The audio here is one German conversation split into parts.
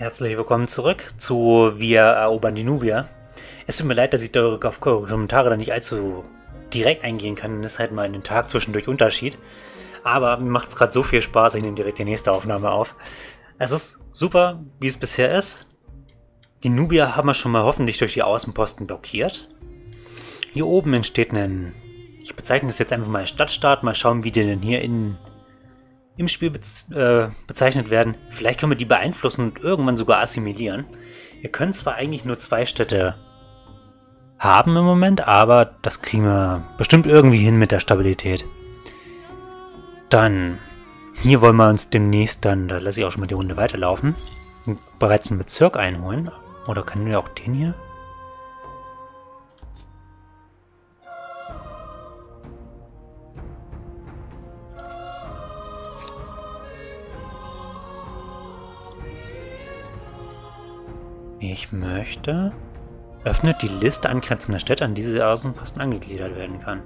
Herzlich willkommen zurück zu Wir erobern die Nubia. Es tut mir leid, dass ich eure Kommentare da nicht allzu direkt eingehen kann. Das ist halt mal einen Tag zwischendurch Unterschied. Aber mir macht es gerade so viel Spaß, ich nehme direkt die nächste Aufnahme auf. Es ist super, wie es bisher ist. Die Nubia haben wir schon mal hoffentlich durch die Außenposten blockiert. Hier oben entsteht ein, ich bezeichne das jetzt einfach mal als Stadtstaat, mal schauen, wie die denn hier in, im Spiel bez, äh, bezeichnet werden. Vielleicht können wir die beeinflussen und irgendwann sogar assimilieren. Wir können zwar eigentlich nur zwei Städte haben im Moment, aber das kriegen wir bestimmt irgendwie hin mit der Stabilität. Dann, hier wollen wir uns demnächst dann, da lasse ich auch schon mal die Runde weiterlaufen, bereits einen Bezirk einholen. Oder können wir auch den hier? Ich möchte... Öffnet die Liste angrenzender Städte, an diese Außenposten angegliedert werden kann.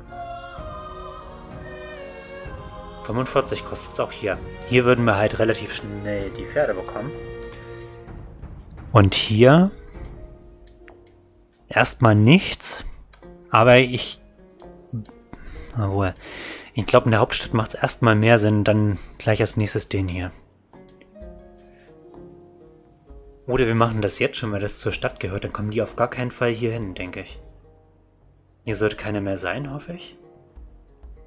45 kostet es auch hier. Hier würden wir halt relativ schnell die Pferde bekommen. Und hier erstmal nichts. Aber ich... Obwohl, ich glaube, in der Hauptstadt macht es erstmal mehr Sinn, dann gleich als nächstes den hier. Oder wir machen das jetzt schon, weil das zur Stadt gehört. Dann kommen die auf gar keinen Fall hier hin, denke ich. Hier sollte keiner mehr sein, hoffe ich.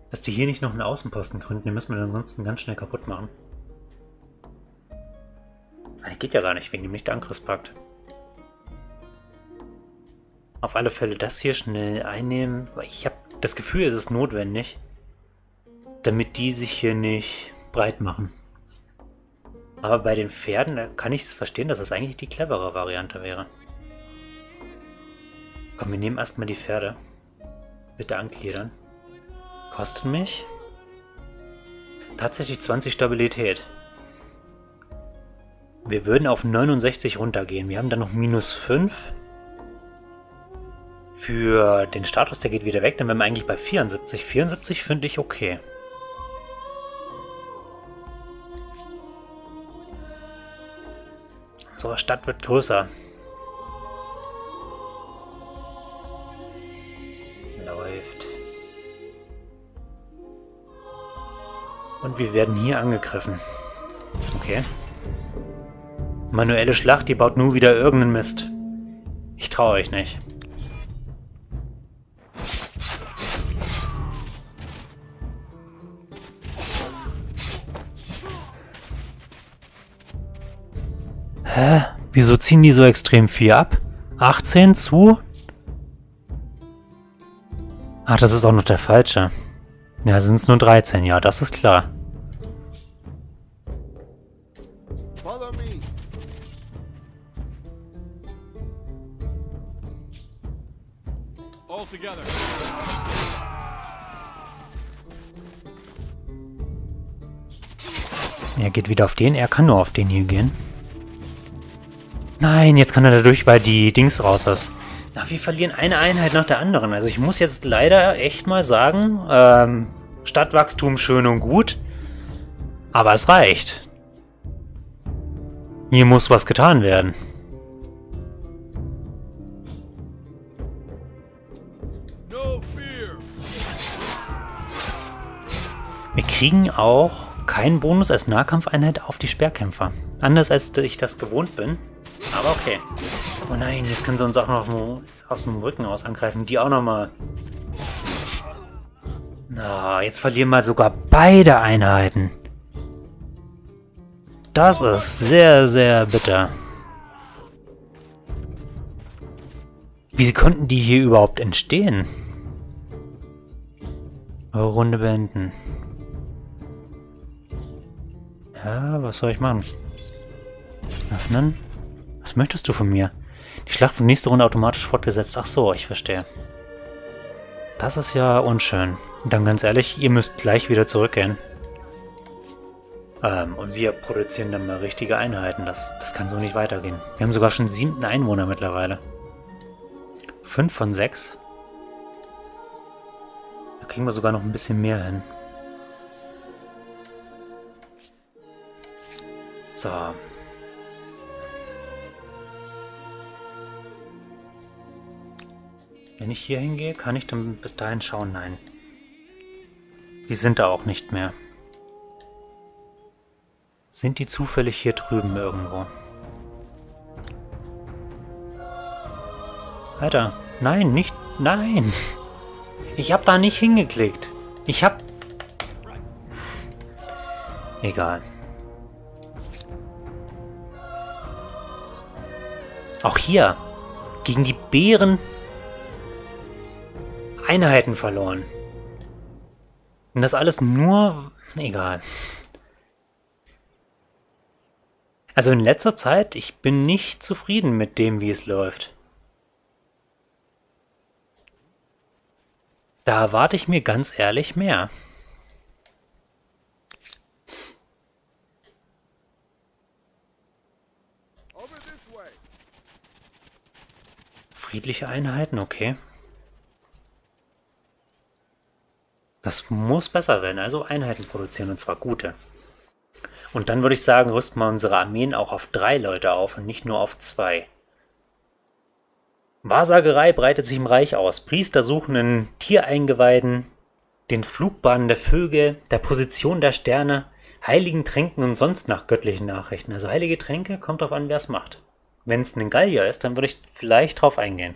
Dass die hier nicht noch einen Außenposten gründen, den müssen wir ansonsten ganz schnell kaputt machen. Ah, geht ja gar nicht, wegen dem Nicht-Angriffspakt. Auf alle Fälle das hier schnell einnehmen, weil ich habe das Gefühl, es ist notwendig, damit die sich hier nicht breit machen. Aber bei den Pferden kann ich es verstehen, dass das eigentlich die clevere Variante wäre. Komm, wir nehmen erstmal die Pferde. Bitte angliedern. Kosten mich tatsächlich 20 Stabilität. Wir würden auf 69 runtergehen. Wir haben dann noch minus 5. Für den Status, der geht wieder weg. Dann wären wir eigentlich bei 74. 74 finde ich okay. Unsere Stadt wird größer. Läuft. Und wir werden hier angegriffen. Okay. Manuelle Schlacht, die baut nur wieder irgendeinen Mist. Ich traue euch nicht. Hä? Wieso ziehen die so extrem viel ab? 18 zu? Ach, das ist auch noch der falsche. Ja, sind es nur 13. Ja, das ist klar. Er geht wieder auf den. Er kann nur auf den hier gehen. Nein, jetzt kann er dadurch, weil die Dings raus ist. Na, wir verlieren eine Einheit nach der anderen. Also ich muss jetzt leider echt mal sagen, ähm, Stadtwachstum schön und gut, aber es reicht. Hier muss was getan werden. Wir kriegen auch keinen Bonus als Nahkampfeinheit auf die Sperrkämpfer. Anders als ich das gewohnt bin. Aber okay. Oh nein, jetzt können sie uns auch noch aus dem Rücken aus angreifen. Die auch nochmal. Na, jetzt verlieren wir sogar beide Einheiten. Das ist sehr, sehr bitter. Wie konnten die hier überhaupt entstehen? Runde beenden. Ja, was soll ich machen? Öffnen. Was möchtest du von mir? Die Schlacht wird nächste Runde automatisch fortgesetzt. Ach so, ich verstehe. Das ist ja unschön. Dann ganz ehrlich, ihr müsst gleich wieder zurückgehen. Ähm, und wir produzieren dann mal richtige Einheiten. Das, das kann so nicht weitergehen. Wir haben sogar schon siebten Einwohner mittlerweile. Fünf von sechs. Da kriegen wir sogar noch ein bisschen mehr hin. So. Wenn ich hier hingehe, kann ich dann bis dahin schauen? Nein. Die sind da auch nicht mehr. Sind die zufällig hier drüben irgendwo? Alter, nein, nicht, nein. Ich hab da nicht hingeklickt. Ich hab... Egal. Auch hier. Gegen die Bären Einheiten verloren. Und das alles nur... Egal. Also in letzter Zeit, ich bin nicht zufrieden mit dem, wie es läuft. Da erwarte ich mir ganz ehrlich mehr. Friedliche Einheiten, okay. Das muss besser werden, also Einheiten produzieren und zwar gute. Und dann würde ich sagen, rüsten wir unsere Armeen auch auf drei Leute auf und nicht nur auf zwei. Wahrsagerei breitet sich im Reich aus. Priester suchen in Tiereingeweiden, den Flugbahnen der Vögel, der Position der Sterne, heiligen Tränken und sonst nach göttlichen Nachrichten. Also heilige Tränke kommt darauf an, wer es macht. Wenn es ein Gallier ist, dann würde ich vielleicht drauf eingehen.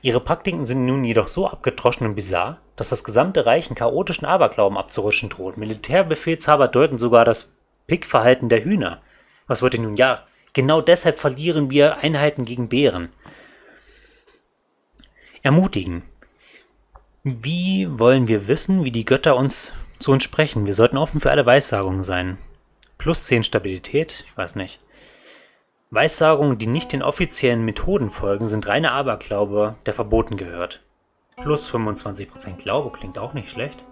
Ihre Praktiken sind nun jedoch so abgedroschen und bizarr, dass das gesamte Reich in chaotischen Aberglauben abzurutschen droht. Militärbefehlshaber deuten sogar das Pickverhalten der Hühner. Was wollt ihr nun? Ja, genau deshalb verlieren wir Einheiten gegen Bären. Ermutigen. Wie wollen wir wissen, wie die Götter uns zu uns sprechen? Wir sollten offen für alle Weissagungen sein. Plus 10 Stabilität, ich weiß nicht. Weissagungen, die nicht den offiziellen Methoden folgen, sind reine Aberglaube, der verboten gehört. Plus 25% Glaube klingt auch nicht schlecht.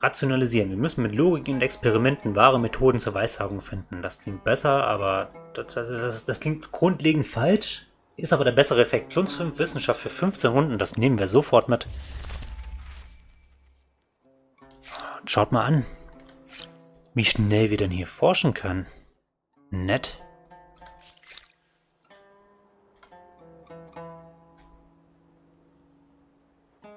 Rationalisieren. Wir müssen mit Logik und Experimenten wahre Methoden zur Weissagung finden. Das klingt besser, aber das, das, das klingt grundlegend falsch. Ist aber der bessere Effekt. Plus 5 Wissenschaft für 15 Runden, das nehmen wir sofort mit. Schaut mal an, wie schnell wir denn hier forschen können. Nett.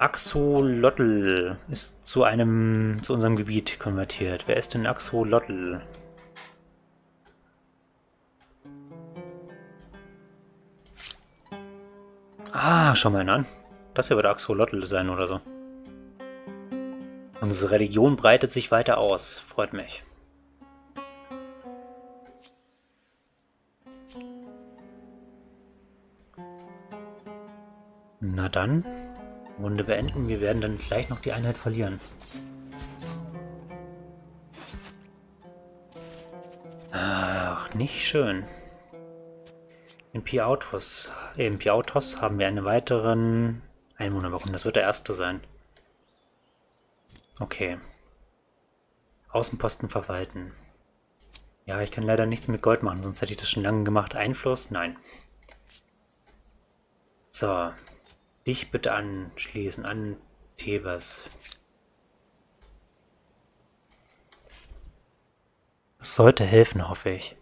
Axolotl ist zu einem, zu unserem Gebiet konvertiert. Wer ist denn Axolotl? Ah, schau mal an. Das hier wird Axolotl sein oder so. Unsere Religion breitet sich weiter aus. Freut mich. Na dann. Runde beenden. Wir werden dann gleich noch die Einheit verlieren. Ach, nicht schön. In Piautos, in Piautos haben wir einen weiteren Einwohner bekommen. Das wird der erste sein. Okay. Außenposten verwalten. Ja, ich kann leider nichts mit Gold machen, sonst hätte ich das schon lange gemacht. Einfluss? Nein. So, Dich bitte anschließen an Thebes. Das sollte helfen, hoffe ich.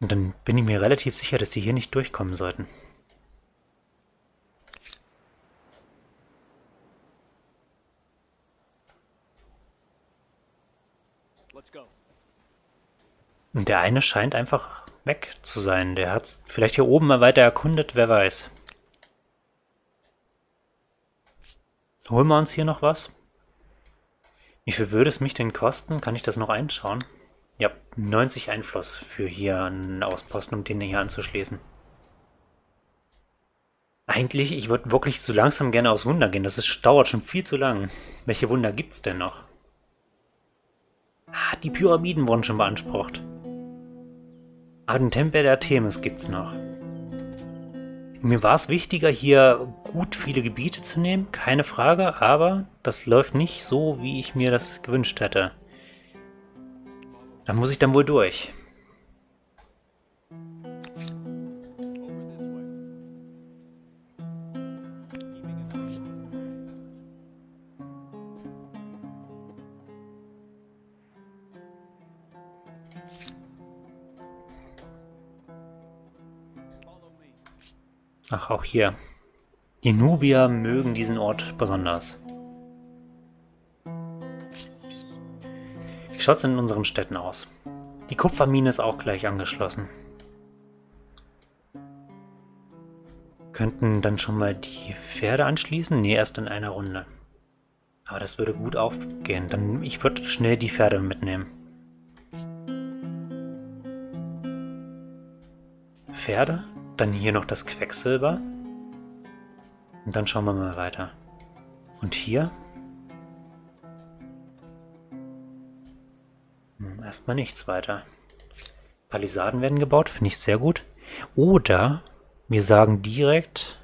Und dann bin ich mir relativ sicher, dass die hier nicht durchkommen sollten. Und der eine scheint einfach weg zu sein. Der hat vielleicht hier oben mal weiter erkundet, wer weiß. Holen wir uns hier noch was? Wie viel würde es mich denn kosten? Kann ich das noch einschauen? Ja, 90 Einfluss für hier einen Ausposten, um den hier anzuschließen. Eigentlich, ich würde wirklich so langsam gerne aufs Wunder gehen. Das ist, dauert schon viel zu lang. Welche Wunder gibt's denn noch? Ah, die Pyramiden wurden schon beansprucht. Ah, den Tempel der Artemis gibt's noch. Mir war es wichtiger, hier gut viele Gebiete zu nehmen, keine Frage, aber das läuft nicht so, wie ich mir das gewünscht hätte. Da muss ich dann wohl durch. Ach, auch hier. Die Nubier mögen diesen Ort besonders. Wie schaut es in unseren Städten aus? Die Kupfermine ist auch gleich angeschlossen. Könnten dann schon mal die Pferde anschließen? Nee, erst in einer Runde. Aber das würde gut aufgehen. Dann ich würde schnell die Pferde mitnehmen. Pferde, dann hier noch das Quecksilber. Und dann schauen wir mal weiter. Und hier? Hm, erstmal nichts weiter. Palisaden werden gebaut, finde ich sehr gut. Oder wir sagen direkt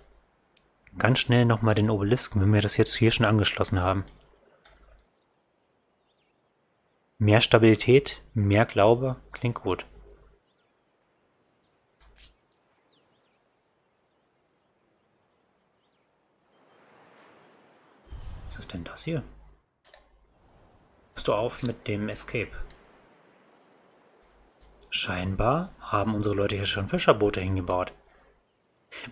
ganz schnell nochmal den Obelisken, wenn wir das jetzt hier schon angeschlossen haben. Mehr Stabilität, mehr Glaube, klingt gut. Was ist denn das hier? Hörst du auf mit dem Escape? Scheinbar haben unsere Leute hier schon Fischerboote hingebaut.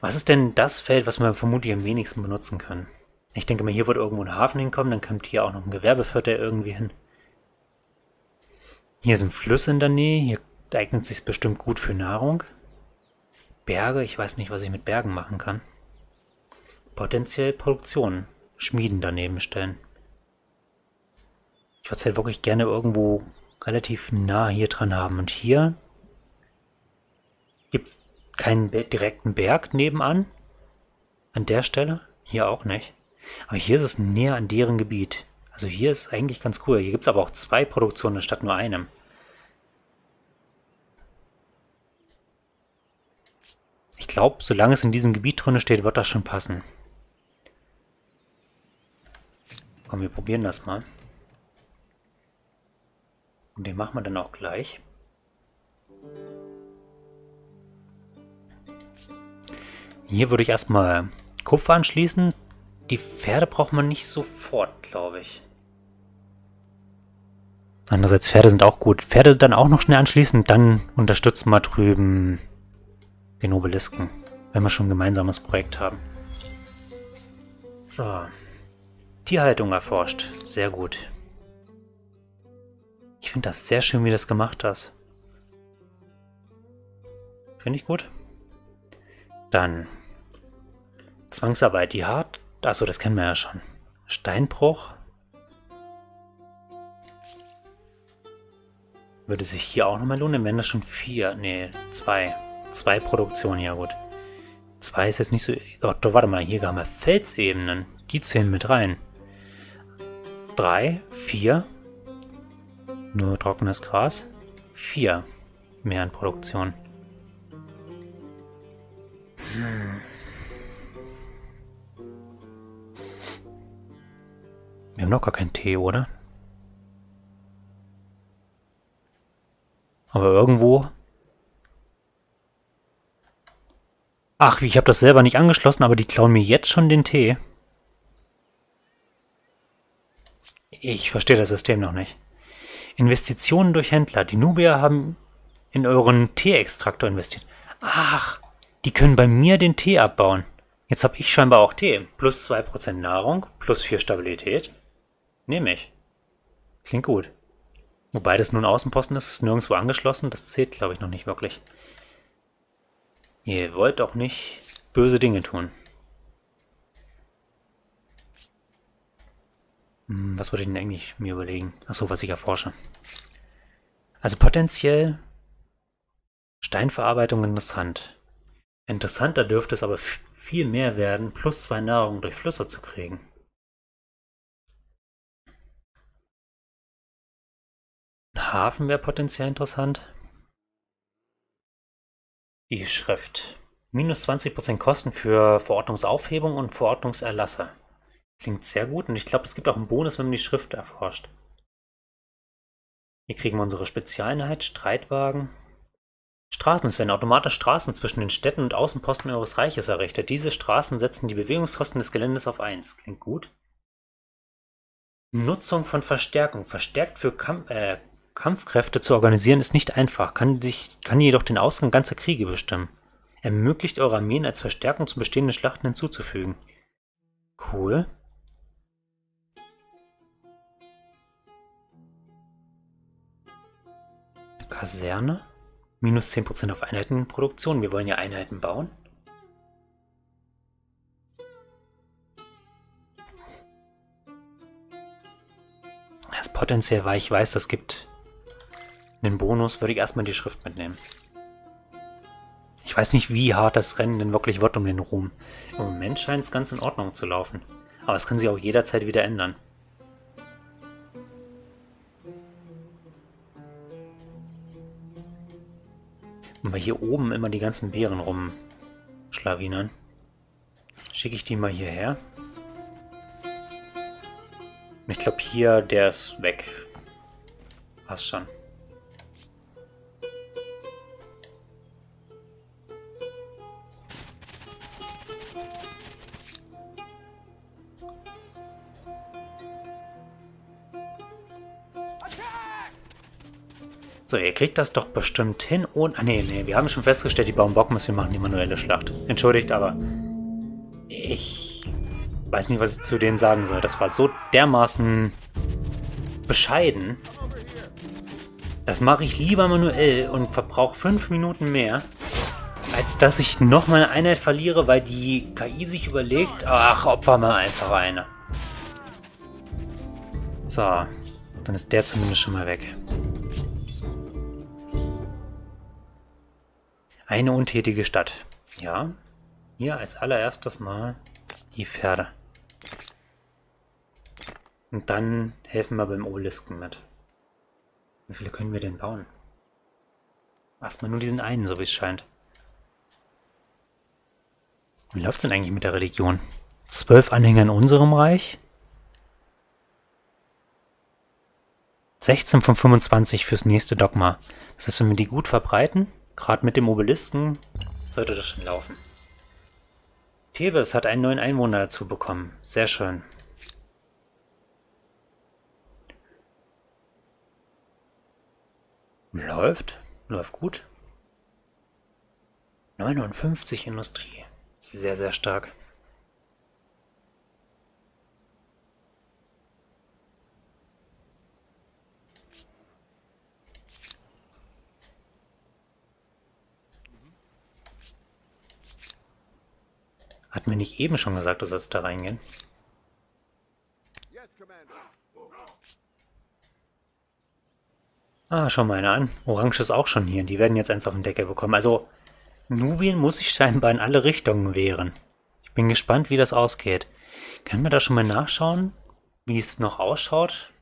Was ist denn das Feld, was wir vermutlich am wenigsten benutzen können? Ich denke mal, hier wird irgendwo ein Hafen hinkommen, dann kommt hier auch noch ein Gewerbeviertel irgendwie hin. Hier sind Flüsse in der Nähe, hier eignet sich bestimmt gut für Nahrung. Berge, ich weiß nicht, was ich mit Bergen machen kann. Potenziell Produktion, Schmieden daneben stellen. Ich würde es halt wirklich gerne irgendwo relativ nah hier dran haben. Und hier gibt es keinen direkten Berg nebenan. An der Stelle. Hier auch nicht. Aber hier ist es näher an deren Gebiet. Also hier ist eigentlich ganz cool. Hier gibt es aber auch zwei Produktionen statt nur einem. Ich glaube, solange es in diesem Gebiet drin steht, wird das schon passen. Komm, wir probieren das mal. Und den machen wir dann auch gleich. Hier würde ich erstmal Kupfer anschließen. Die Pferde braucht man nicht sofort, glaube ich. Andererseits, Pferde sind auch gut. Pferde dann auch noch schnell anschließen, dann unterstützen wir drüben den Obelisken, wenn wir schon ein gemeinsames Projekt haben. So. Tierhaltung erforscht. Sehr gut. Ich finde das sehr schön, wie du das gemacht hast. Finde ich gut. Dann Zwangsarbeit, die hart. Achso, das kennen wir ja schon. Steinbruch. Würde sich hier auch nochmal lohnen, wenn das schon vier. Nee, zwei. Zwei Produktionen, ja gut. Zwei ist jetzt nicht so. Oh, doch, warte mal, hier haben wir Felsebenen. Die zählen mit rein. Drei, vier. Nur trockenes Gras. Vier mehr in Produktion. Wir haben noch gar keinen Tee, oder? Aber irgendwo... Ach, ich habe das selber nicht angeschlossen, aber die klauen mir jetzt schon den Tee. Ich verstehe das System noch nicht. Investitionen durch Händler. Die Nubier haben in euren Tee-Extraktor investiert. Ach, die können bei mir den Tee abbauen. Jetzt habe ich scheinbar auch Tee. Plus 2% Nahrung, plus 4 Stabilität. Nehme ich. Klingt gut. Wobei das nun Außenposten ist, ist nirgendwo angeschlossen. Das zählt, glaube ich, noch nicht wirklich. Ihr wollt doch nicht böse Dinge tun. Was würde ich denn eigentlich mir überlegen? Achso, was ich erforsche. Also potenziell Steinverarbeitung interessant. Interessanter dürfte es aber viel mehr werden, plus zwei Nahrung durch Flüsse zu kriegen. Hafen wäre potenziell interessant. Die Schrift. Minus 20% Kosten für Verordnungsaufhebung und Verordnungserlasse. Klingt sehr gut und ich glaube, es gibt auch einen Bonus, wenn man die Schrift erforscht. Hier kriegen wir unsere Spezialeinheit, Streitwagen. Straßen. Es werden automatisch Straßen zwischen den Städten und Außenposten eures Reiches errichtet. Diese Straßen setzen die Bewegungskosten des Geländes auf 1. Klingt gut. Nutzung von Verstärkung. Verstärkt für Kamp äh, Kampfkräfte zu organisieren ist nicht einfach, kann, sich, kann jedoch den Ausgang ganzer Kriege bestimmen. Ermöglicht eure Armeen als Verstärkung zu bestehenden Schlachten hinzuzufügen. Cool. Kaserne. Minus 10% auf Einheitenproduktion. Wir wollen ja Einheiten bauen. Das potenziell, weil ich weiß, das gibt einen Bonus, würde ich erstmal die Schrift mitnehmen. Ich weiß nicht, wie hart das Rennen denn wirklich wird um den Ruhm. Im Moment scheint es ganz in Ordnung zu laufen. Aber es kann sich auch jederzeit wieder ändern. Und weil hier oben immer die ganzen Beeren rumschlawinern, schicke ich die mal hierher. Ich glaube hier, der ist weg. Passt schon. So, ihr kriegt das doch bestimmt hin und... Ah, nee, nee, wir haben schon festgestellt, die bauen Bockmist, wir machen die manuelle Schlacht. Entschuldigt, aber... Ich weiß nicht, was ich zu denen sagen soll. Das war so dermaßen bescheiden. Das mache ich lieber manuell und verbrauche fünf Minuten mehr, als dass ich noch mal eine Einheit verliere, weil die KI sich überlegt, ach, opfer mal einfach eine. So, dann ist der zumindest schon mal weg. Eine untätige Stadt. Ja, hier als allererstes mal die Pferde. Und dann helfen wir beim Obelisken mit. Wie viele können wir denn bauen? Erstmal nur diesen einen, so wie es scheint. Wie läuft es denn eigentlich mit der Religion? Zwölf Anhänger in unserem Reich? 16 von 25 fürs nächste Dogma. Das heißt, wenn wir die gut verbreiten, Gerade mit dem Obelisken sollte das schon laufen. Thebes hat einen neuen Einwohner dazu bekommen. Sehr schön. Läuft. Läuft gut. 59 Industrie. Sehr, sehr stark. Hat mir nicht eben schon gesagt, du sollst da reingehen? Ah, schau mal einer an. Orange ist auch schon hier. Die werden jetzt eins auf den Deckel bekommen. Also, Nubien muss sich scheinbar in alle Richtungen wehren. Ich bin gespannt, wie das ausgeht. Können wir da schon mal nachschauen, wie es noch ausschaut?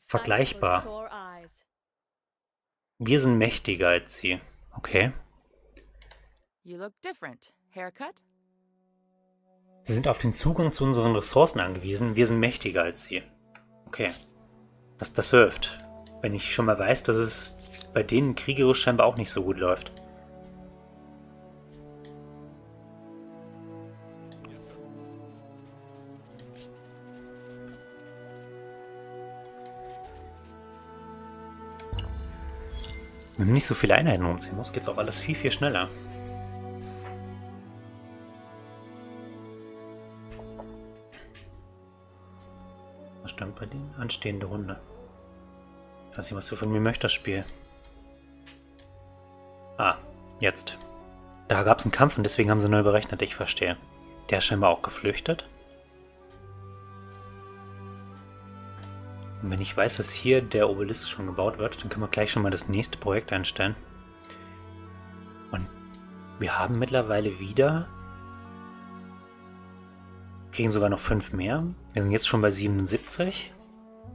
Vergleichbar. Wir sind mächtiger als sie. Okay. You look different. Sie sind auf den Zugang zu unseren Ressourcen angewiesen. Wir sind mächtiger als sie. Okay. Das, das hilft. Wenn ich schon mal weiß, dass es bei denen kriegerisch scheinbar auch nicht so gut läuft. Wenn man nicht so viele Einheiten umziehen muss, geht es auch alles viel, viel schneller. Anstehende Runde. Ich weiß nicht, was du von mir möchtest, Spiel. Ah, jetzt. Da gab es einen Kampf und deswegen haben sie neu berechnet, ich verstehe. Der ist scheinbar auch geflüchtet. Und wenn ich weiß, dass hier der Obelisk schon gebaut wird, dann können wir gleich schon mal das nächste Projekt einstellen. Und wir haben mittlerweile wieder kriegen sogar noch 5 mehr. Wir sind jetzt schon bei 77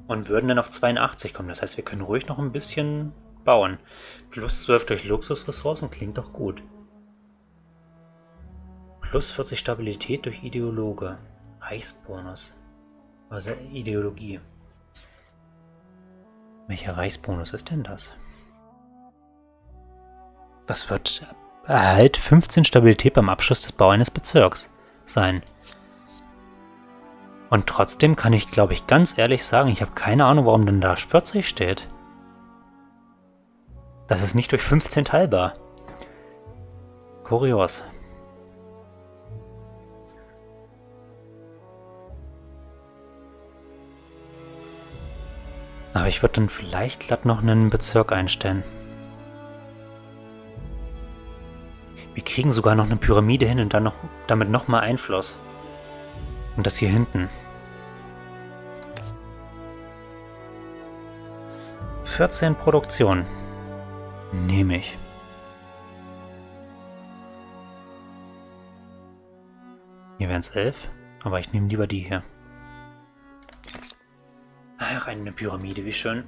und würden dann auf 82 kommen. Das heißt, wir können ruhig noch ein bisschen bauen. Plus 12 durch Luxusressourcen klingt doch gut. Plus 40 Stabilität durch Ideologe. Reichsbonus. Also Ideologie. Welcher Reichsbonus ist denn das? Was wird Erhalt 15 Stabilität beim Abschluss des Bau eines Bezirks sein? Und trotzdem kann ich, glaube ich, ganz ehrlich sagen, ich habe keine Ahnung, warum denn da 40 steht. Das ist nicht durch 15 teilbar. Kurios. Aber ich würde dann vielleicht glatt noch einen Bezirk einstellen. Wir kriegen sogar noch eine Pyramide hin und dann noch, damit nochmal Einfluss. Und das hier hinten. 14 Produktion. Nehme ich. Hier wären es 11, aber ich nehme lieber die hier. Ach, eine Pyramide, wie schön.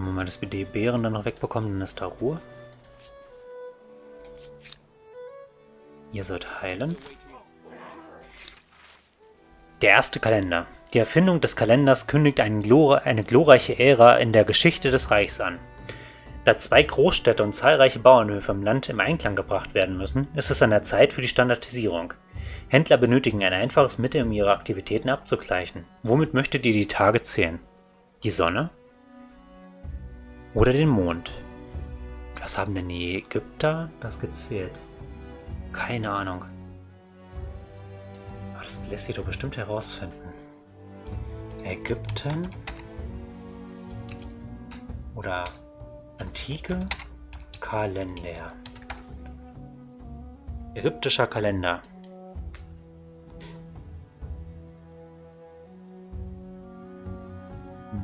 Schauen wir mal, dass wir die Beeren dann noch wegbekommen, dann ist da Ruhe. Ihr sollt heilen. Der erste Kalender. Die Erfindung des Kalenders kündigt eine, glor eine glorreiche Ära in der Geschichte des Reichs an. Da zwei Großstädte und zahlreiche Bauernhöfe im Land im Einklang gebracht werden müssen, ist es an der Zeit für die Standardisierung. Händler benötigen ein einfaches Mittel, um ihre Aktivitäten abzugleichen. Womit möchtet ihr die Tage zählen? Die Sonne? Oder den Mond. Was haben denn die Ägypter das gezählt? Keine Ahnung. Aber das lässt sich doch bestimmt herausfinden. Ägypten? Oder antike Kalender. Ägyptischer Kalender.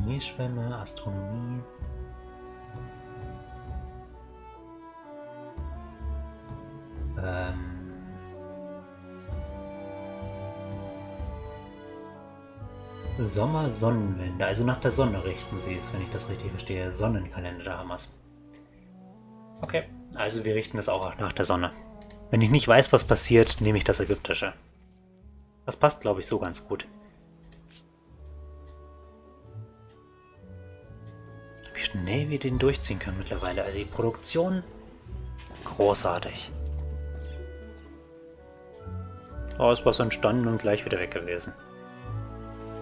Nilschwämme, Astronomie. Ähm Sommer-Sonnenwende. Also nach der Sonne richten sie es, wenn ich das richtig verstehe. Sonnenkalender, da haben wir es. Okay, also wir richten es auch nach der Sonne. Wenn ich nicht weiß, was passiert, nehme ich das Ägyptische. Das passt, glaube ich, so ganz gut. Wie schnell wir den durchziehen können mittlerweile. Also die Produktion, großartig. Da was entstanden und gleich wieder weg gewesen.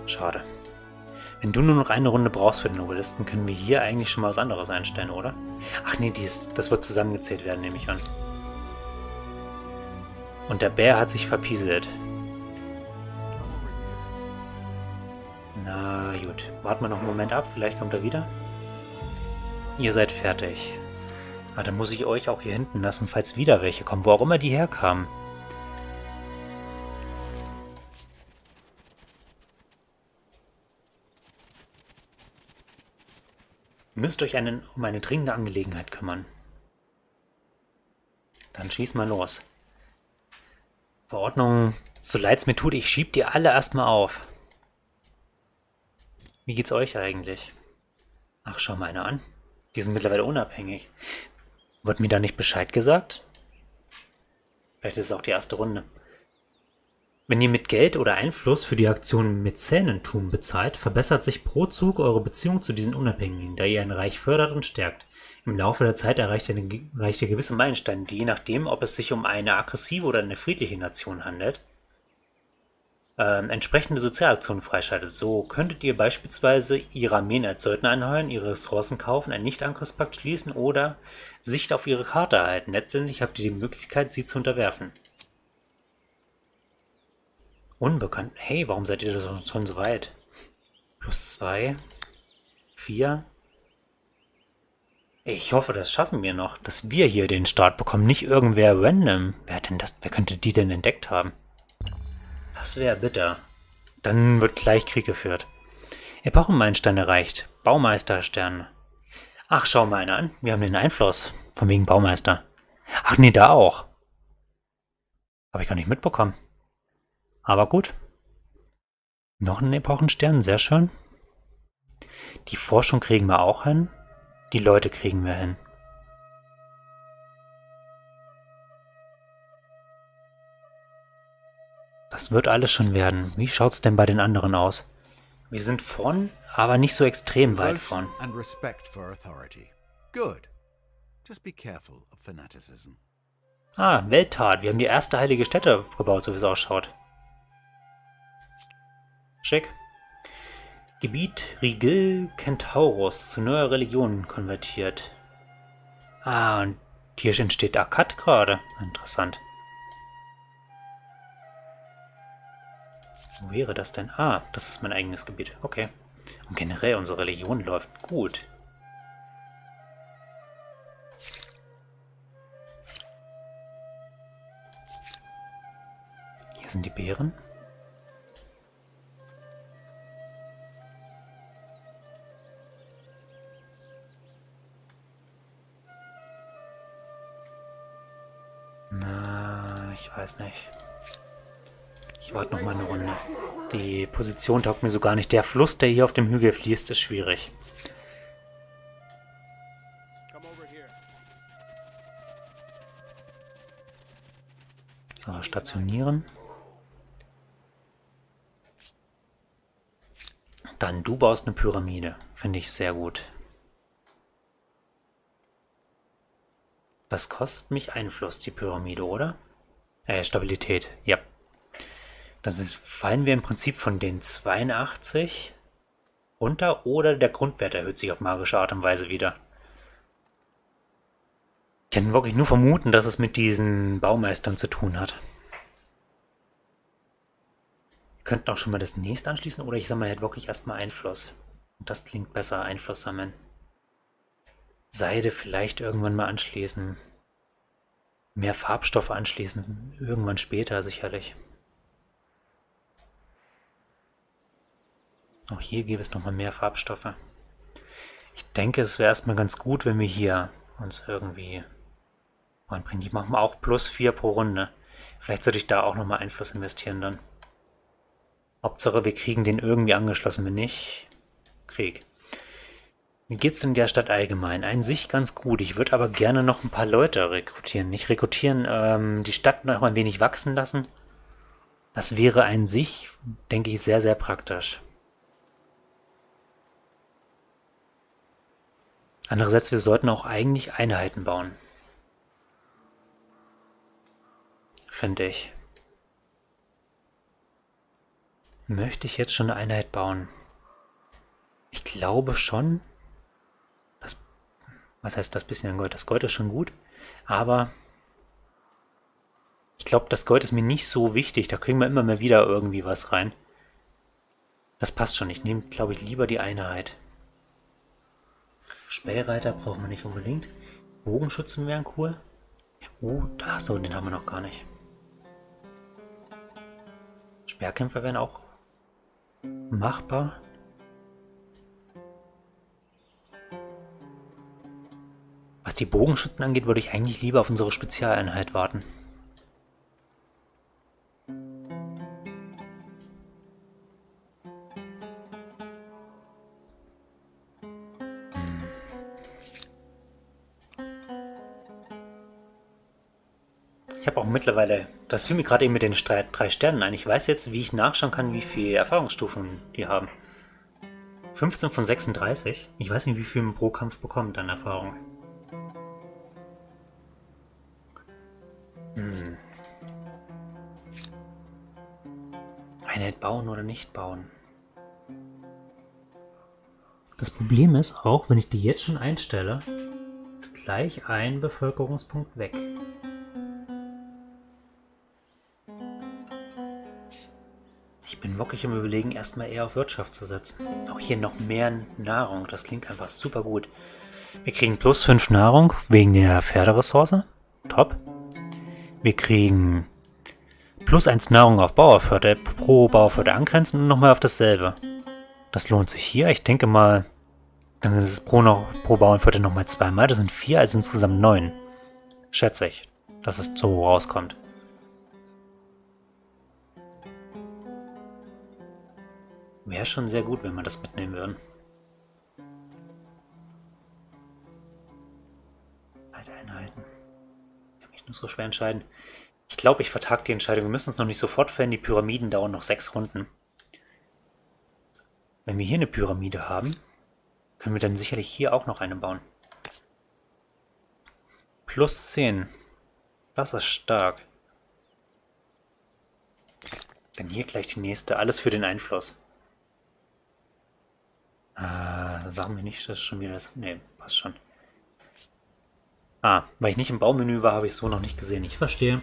Schade. Wenn du nur noch eine Runde brauchst für den Novelisten, können wir hier eigentlich schon mal was anderes einstellen, oder? Ach nee, dies, das wird zusammengezählt werden, nehme ich an. Und der Bär hat sich verpieselt. Na gut, warten wir noch einen Moment ab, vielleicht kommt er wieder. Ihr seid fertig. Ah, dann muss ich euch auch hier hinten lassen, falls wieder welche kommen, wo auch immer die herkamen. Müsst euch einen, um eine dringende Angelegenheit kümmern. Dann schieß mal los. Verordnung, so leid's mir tut, ich schieb die alle erstmal auf. Wie geht's euch eigentlich? Ach, schau mal eine an. Die sind mittlerweile unabhängig. Wird mir da nicht Bescheid gesagt? Vielleicht ist es auch die erste Runde. Wenn ihr mit Geld oder Einfluss für die Aktion Mäzenentum bezahlt, verbessert sich pro Zug eure Beziehung zu diesen Unabhängigen, da ihr ein Reich fördert und stärkt. Im Laufe der Zeit erreicht ihr, eine, erreicht ihr gewisse Meilensteine, die je nachdem, ob es sich um eine aggressive oder eine friedliche Nation handelt, ähm, entsprechende Sozialaktionen freischaltet. So könntet ihr beispielsweise ihre Armeen als Söldner anheuern, ihre Ressourcen kaufen, einen Nicht-Angriffspakt schließen oder Sicht auf ihre Karte erhalten. Letztendlich habt ihr die Möglichkeit, sie zu unterwerfen. Unbekannt. Hey, warum seid ihr da schon so weit? Plus zwei. Vier. Ich hoffe, das schaffen wir noch, dass wir hier den Start bekommen. Nicht irgendwer random. Wer denn das? Wer könnte die denn entdeckt haben? Das wäre bitter. Dann wird gleich Krieg geführt. Epochenmeilenstein erreicht. Baumeisterstern. Ach, schau mal einer an. Wir haben den Einfluss. Von wegen Baumeister. Ach nee, da auch. Habe ich gar nicht mitbekommen. Aber gut. Noch ein Epochenstern, sehr schön. Die Forschung kriegen wir auch hin. Die Leute kriegen wir hin. Das wird alles schon werden. Wie schaut's denn bei den anderen aus? Wir sind vorn, aber nicht so extrem weit vorn. Ah, Welttat. Wir haben die erste heilige Stätte gebaut, so wie es ausschaut. Schick. Gebiet Rigil Kentaurus zu neuer Religion konvertiert. Ah, und hier entsteht Akkad gerade. Interessant. Wo wäre das denn? Ah, das ist mein eigenes Gebiet. Okay. Und generell, unsere Religion läuft gut. Hier sind die Beeren. Weiß nicht. Ich warte noch mal eine Runde. Die Position taugt mir so gar nicht. Der Fluss, der hier auf dem Hügel fließt, ist schwierig. So, stationieren. Dann du baust eine Pyramide. Finde ich sehr gut. Das kostet mich Einfluss, die Pyramide, oder? Äh, Stabilität. Ja. Das ist, fallen wir im Prinzip von den 82 runter oder der Grundwert erhöht sich auf magische Art und Weise wieder. Ich kann wirklich nur vermuten, dass es mit diesen Baumeistern zu tun hat. Wir könnten auch schon mal das nächste anschließen oder ich er hat wirklich erstmal Einfluss. Und das klingt besser, Einfluss sammeln. Seide vielleicht irgendwann mal anschließen. Mehr Farbstoffe anschließen, irgendwann später sicherlich. Auch hier gäbe es nochmal mehr Farbstoffe. Ich denke, es wäre erstmal ganz gut, wenn wir hier uns irgendwie reinbringen. Die machen wir auch plus 4 pro Runde. Vielleicht sollte ich da auch nochmal Einfluss investieren dann. Hauptsache, wir kriegen den irgendwie angeschlossen. Wenn nicht, Krieg. Wie geht's denn der Stadt allgemein? An sich ganz gut. Ich würde aber gerne noch ein paar Leute rekrutieren. Nicht rekrutieren, ähm, die Stadt noch ein wenig wachsen lassen. Das wäre an sich, denke ich, sehr, sehr praktisch. Andererseits, wir sollten auch eigentlich Einheiten bauen. Finde ich. Möchte ich jetzt schon eine Einheit bauen? Ich glaube schon. Was heißt das bisschen an Gold? Das Gold ist schon gut, aber ich glaube, das Gold ist mir nicht so wichtig. Da kriegen wir immer mal wieder irgendwie was rein. Das passt schon. Ich nehme, glaube ich, lieber die Einheit. Spähreiter brauchen wir nicht unbedingt. Bogenschützen wären cool. Uh, da so, den haben wir noch gar nicht. Speerkämpfer wären auch machbar. Was die Bogenschützen angeht, würde ich eigentlich lieber auf unsere Spezialeinheit warten. mittlerweile, das fiel mir gerade eben mit den drei Sternen ein. Ich weiß jetzt, wie ich nachschauen kann, wie viele Erfahrungsstufen die haben. 15 von 36. Ich weiß nicht, wie viel man pro Kampf bekommt an Erfahrung. Nicht bauen. Das Problem ist auch, wenn ich die jetzt schon einstelle, ist gleich ein Bevölkerungspunkt weg. bin wirklich im Überlegen, erstmal eher auf Wirtschaft zu setzen. Auch hier noch mehr Nahrung, das klingt einfach super gut. Wir kriegen plus 5 Nahrung wegen der Pferderessource. Top. Wir kriegen plus 1 Nahrung auf Bauerviertel pro Bauerviertel angrenzen und nochmal auf dasselbe. Das lohnt sich hier. Ich denke mal, dann ist es pro, noch, pro Bauernviertel nochmal zweimal. Das sind vier, also insgesamt neun. Schätze ich, dass es so rauskommt. Wäre schon sehr gut, wenn wir das mitnehmen würden. Beide Einheiten. Ich kann mich nur so schwer entscheiden. Ich glaube, ich vertag die Entscheidung. Wir müssen es noch nicht sofort fällen. Die Pyramiden dauern noch sechs Runden. Wenn wir hier eine Pyramide haben, können wir dann sicherlich hier auch noch eine bauen. Plus 10. Das ist stark. Dann hier gleich die nächste. Alles für den Einfluss. sagen wir nicht, das ist schon wieder das... Ne, passt schon. Ah, weil ich nicht im Baumenü war, habe ich es so noch nicht gesehen. Ich verstehe.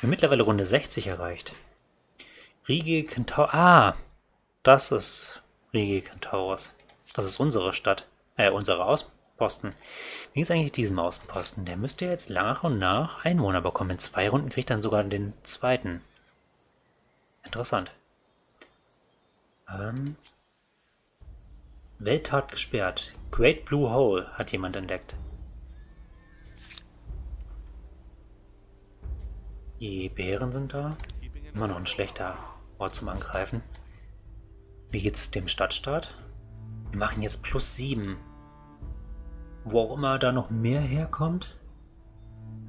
Wir haben mittlerweile Runde 60 erreicht. Riege Kentaur... Ah, das ist Riege Kentaurus. Das ist unsere Stadt. Äh, unsere Außenposten. Wie ist eigentlich diesem Außenposten? Der müsste jetzt nach und nach Einwohner bekommen. In zwei Runden kriegt dann sogar den zweiten. Interessant. Ähm, Welttat gesperrt. Great Blue Hole hat jemand entdeckt. Die Bären sind da. Immer noch ein schlechter Ort zum Angreifen. Wie geht's dem Stadtstaat? Wir machen jetzt plus 7. Wo auch immer da noch mehr herkommt.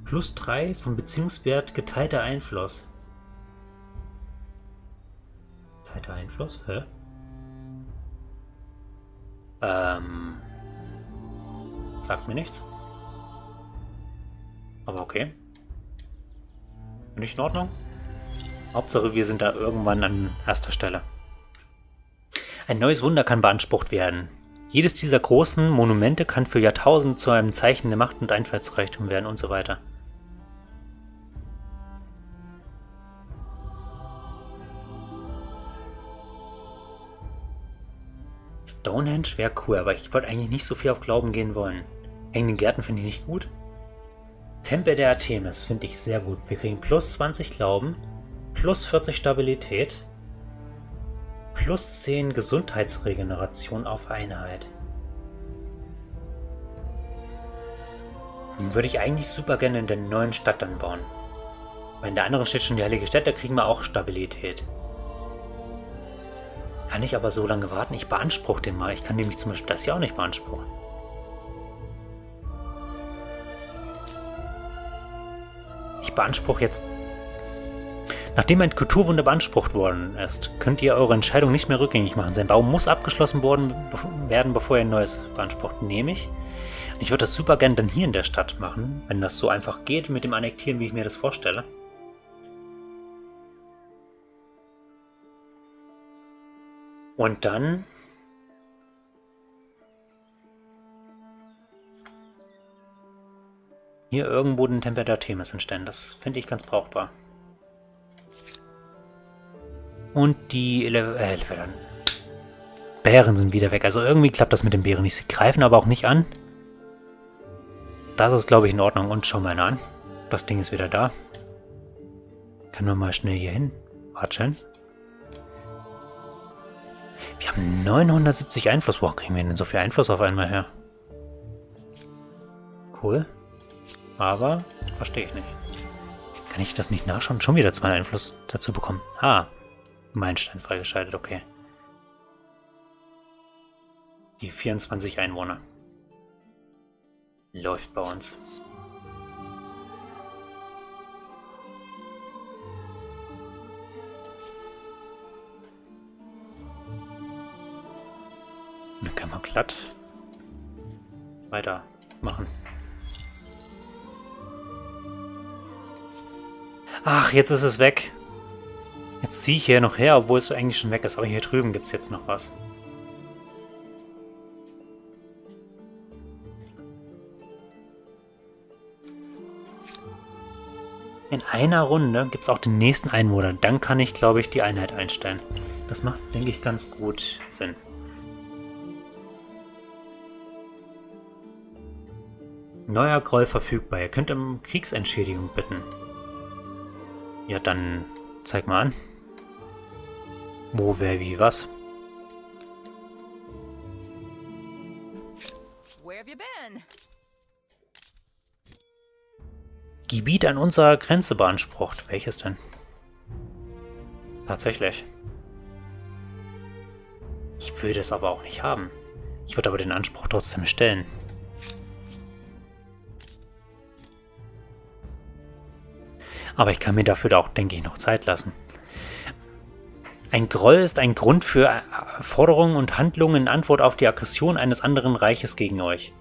Plus 3 vom Beziehungswert geteilter Einfluss. Geteilter Einfluss? Hä? Ähm. Sagt mir nichts. Aber okay. Nicht in Ordnung? Hauptsache, wir sind da irgendwann an erster Stelle. Ein neues Wunder kann beansprucht werden. Jedes dieser großen Monumente kann für Jahrtausende zu einem Zeichen der Macht und Einfallsreichtum werden und so weiter. Stonehenge wäre cool, aber ich wollte eigentlich nicht so viel auf Glauben gehen wollen. Hängende Gärten finde ich nicht gut. Tempel der Artemis finde ich sehr gut. Wir kriegen plus 20 Glauben, plus 40 Stabilität, plus 10 Gesundheitsregeneration auf Einheit. Den würde ich eigentlich super gerne in der neuen Stadt dann bauen. Weil in der anderen steht schon die Heilige Stadt, da kriegen wir auch Stabilität. Kann ich aber so lange warten? Ich beanspruche den mal. Ich kann nämlich zum Beispiel das hier auch nicht beanspruchen. Ich beanspruche jetzt... Nachdem ein Kulturwunder beansprucht worden ist, könnt ihr eure Entscheidung nicht mehr rückgängig machen. Sein Bau muss abgeschlossen worden, werden, bevor ihr ein neues beansprucht. Nehme ich. Ich würde das super gerne dann hier in der Stadt machen, wenn das so einfach geht mit dem Annektieren, wie ich mir das vorstelle. Und dann hier irgendwo den Tempel der Artemis entstehen. Das finde ich ganz brauchbar. Und die Ele äh, Bären sind wieder weg. Also irgendwie klappt das mit den Bären nicht. Sie greifen aber auch nicht an. Das ist, glaube ich, in Ordnung. Und schau mal an. Das Ding ist wieder da. Können wir mal schnell hier hin watscheln. Wir haben 970 Einfluss. Wo kriegen wir denn so viel Einfluss auf einmal her? Cool. Aber verstehe ich nicht. Kann ich das nicht nachschauen? Schon wieder zwei Einfluss dazu bekommen. Ah, Meilenstein freigeschaltet, okay. Die 24 Einwohner. Läuft bei uns. Dann kann man glatt weitermachen. Ach, jetzt ist es weg. Jetzt ziehe ich hier noch her, obwohl es eigentlich schon weg ist. Aber hier drüben gibt es jetzt noch was. In einer Runde gibt es auch den nächsten Einwohner. Dann kann ich, glaube ich, die Einheit einstellen. Das macht, denke ich, ganz gut Sinn. Neuer Groll verfügbar. Ihr könnt um Kriegsentschädigung bitten. Ja, dann zeig mal an. Wo, wer, wie, was? Gebiet an unserer Grenze beansprucht. Welches denn? Tatsächlich. Ich würde es aber auch nicht haben. Ich würde aber den Anspruch trotzdem stellen. Aber ich kann mir dafür auch, denke ich, noch Zeit lassen. Ein Groll ist ein Grund für äh, Forderungen und Handlungen in Antwort auf die Aggression eines anderen Reiches gegen euch.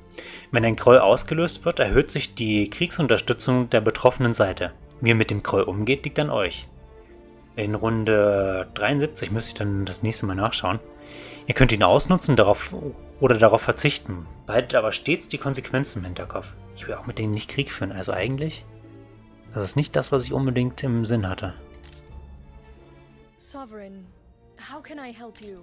Wenn ein Groll ausgelöst wird, erhöht sich die Kriegsunterstützung der betroffenen Seite. Wie ihr mit dem Groll umgeht, liegt an euch. In Runde 73 müsste ich dann das nächste Mal nachschauen. Ihr könnt ihn ausnutzen darauf, oder darauf verzichten. Behaltet aber stets die Konsequenzen im Hinterkopf. Ich will auch mit denen nicht Krieg führen, also eigentlich... Das ist nicht das, was ich unbedingt im Sinn hatte. Sovereign, how can I help you?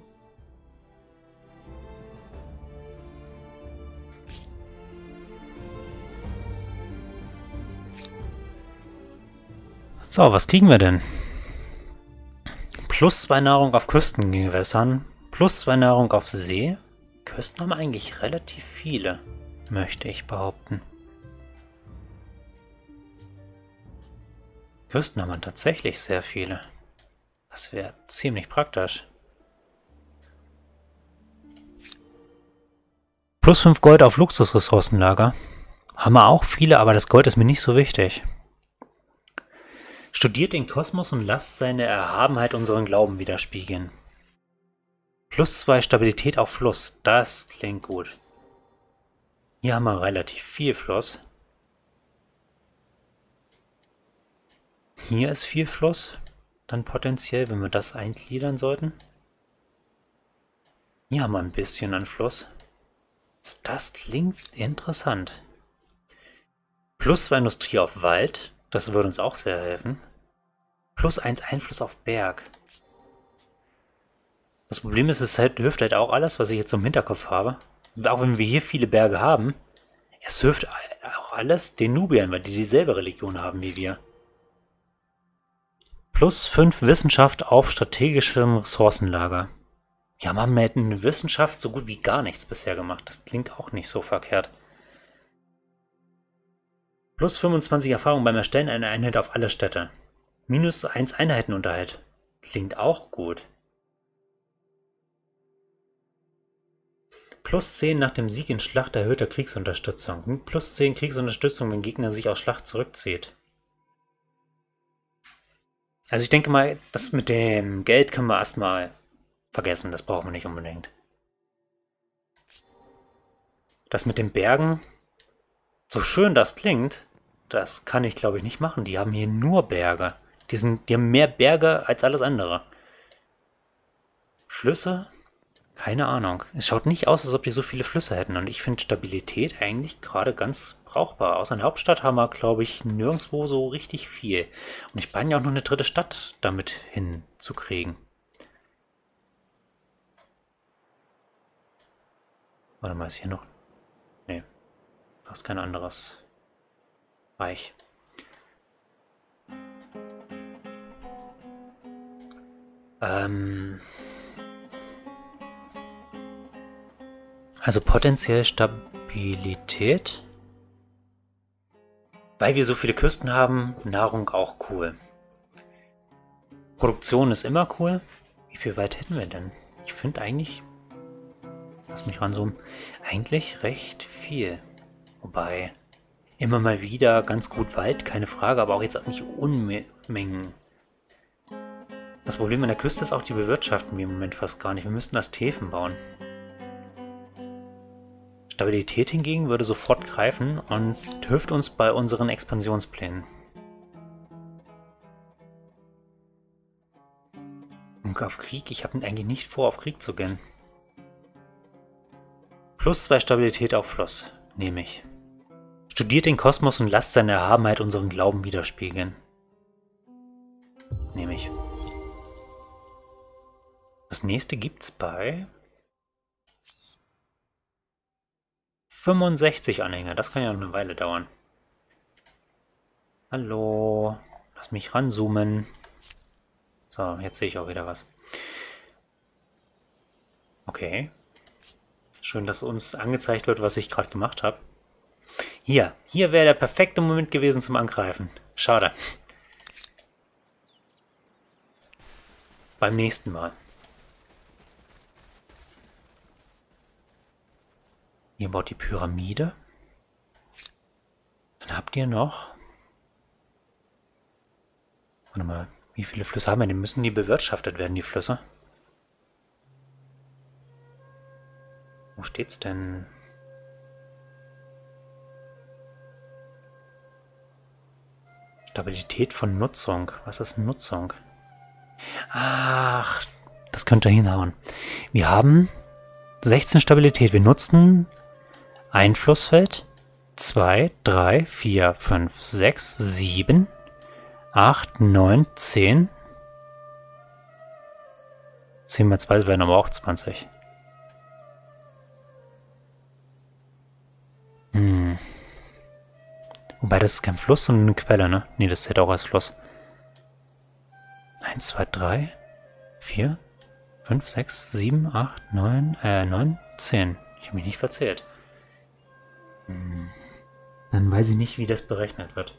So, was kriegen wir denn? Plus zwei Nahrung auf Küstengewässern, plus zwei Nahrung auf See. Küsten haben eigentlich relativ viele, möchte ich behaupten. Küsten haben tatsächlich sehr viele. Das wäre ziemlich praktisch. Plus 5 Gold auf Luxusressourcenlager. Haben wir auch viele, aber das Gold ist mir nicht so wichtig. Studiert den Kosmos und lasst seine Erhabenheit unseren Glauben widerspiegeln. Plus 2 Stabilität auf Fluss. Das klingt gut. Hier haben wir relativ viel Fluss. Hier ist viel Fluss. Dann potenziell, wenn wir das eingliedern sollten. Hier haben wir ein bisschen an Fluss. Das klingt interessant. Plus 2 Industrie auf Wald. Das würde uns auch sehr helfen. Plus 1 Einfluss auf Berg. Das Problem ist, es halt, hilft halt auch alles, was ich jetzt im Hinterkopf habe. Auch wenn wir hier viele Berge haben. Es hilft auch alles den Nubiern, weil die dieselbe Religion haben wie wir. Plus 5 Wissenschaft auf strategischem Ressourcenlager. Ja, man hat in Wissenschaft so gut wie gar nichts bisher gemacht. Das klingt auch nicht so verkehrt. Plus 25 Erfahrung beim Erstellen einer Einheit auf alle Städte. Minus 1 Einheitenunterhalt. Klingt auch gut. Plus 10 nach dem Sieg in Schlacht erhöhter Kriegsunterstützung. Plus 10 Kriegsunterstützung, wenn Gegner sich aus Schlacht zurückzieht. Also ich denke mal, das mit dem Geld können wir erstmal vergessen. Das brauchen wir nicht unbedingt. Das mit den Bergen, so schön das klingt, das kann ich glaube ich nicht machen. Die haben hier nur Berge. Die, sind, die haben mehr Berge als alles andere. Flüsse? Keine Ahnung. Es schaut nicht aus, als ob die so viele Flüsse hätten. Und ich finde Stabilität eigentlich gerade ganz brauchbar. Außer in der Hauptstadt haben wir, glaube ich, nirgendwo so richtig viel. Und ich meine ja auch noch eine dritte Stadt damit hinzukriegen. Warte mal, ist hier noch... Nee. Fast kein anderes Reich. Ähm... Also potenziell Stabilität. Weil wir so viele Küsten haben, Nahrung auch cool. Produktion ist immer cool. Wie viel weit hätten wir denn? Ich finde eigentlich, lass mich ranzoomen, eigentlich recht viel. Wobei, immer mal wieder ganz gut Wald, keine Frage, aber auch jetzt nicht Unmengen. Das Problem an der Küste ist auch, die bewirtschaften wir im Moment fast gar nicht. Wir müssten das Häfen bauen. Stabilität hingegen würde sofort greifen und hilft uns bei unseren Expansionsplänen. Und auf Krieg? Ich habe eigentlich nicht vor, auf Krieg zu gehen. Plus zwei Stabilität auf Fluss, nehme ich. Studiert den Kosmos und lasst seine Erhabenheit unseren Glauben widerspiegeln. Nehme ich. Das nächste gibt's bei 65 Anhänger. Das kann ja noch eine Weile dauern. Hallo. Lass mich ranzoomen. So, jetzt sehe ich auch wieder was. Okay. Schön, dass uns angezeigt wird, was ich gerade gemacht habe. Hier. Hier wäre der perfekte Moment gewesen zum Angreifen. Schade. Beim nächsten Mal. Ihr baut die Pyramide. Dann habt ihr noch... Warte mal, wie viele Flüsse haben wir denn? Müssen die bewirtschaftet werden, die Flüsse? Wo steht's denn? Stabilität von Nutzung. Was ist Nutzung? Ach, das könnte hinhauen. Wir haben 16 Stabilität. Wir nutzen ein Flussfeld. 2, 3, 4, 5, 6, 7, 8, 9, 10. 10 mal 2 wären aber auch 20. Hm. Wobei das ist kein Fluss, sondern eine Quelle, ne? Ne, das zählt auch als Fluss. 1, 2, 3, 4, 5, 6, 7, 8, 9, äh, 9, 10. Ich habe mich nicht verzählt. Dann weiß ich nicht, wie das berechnet wird.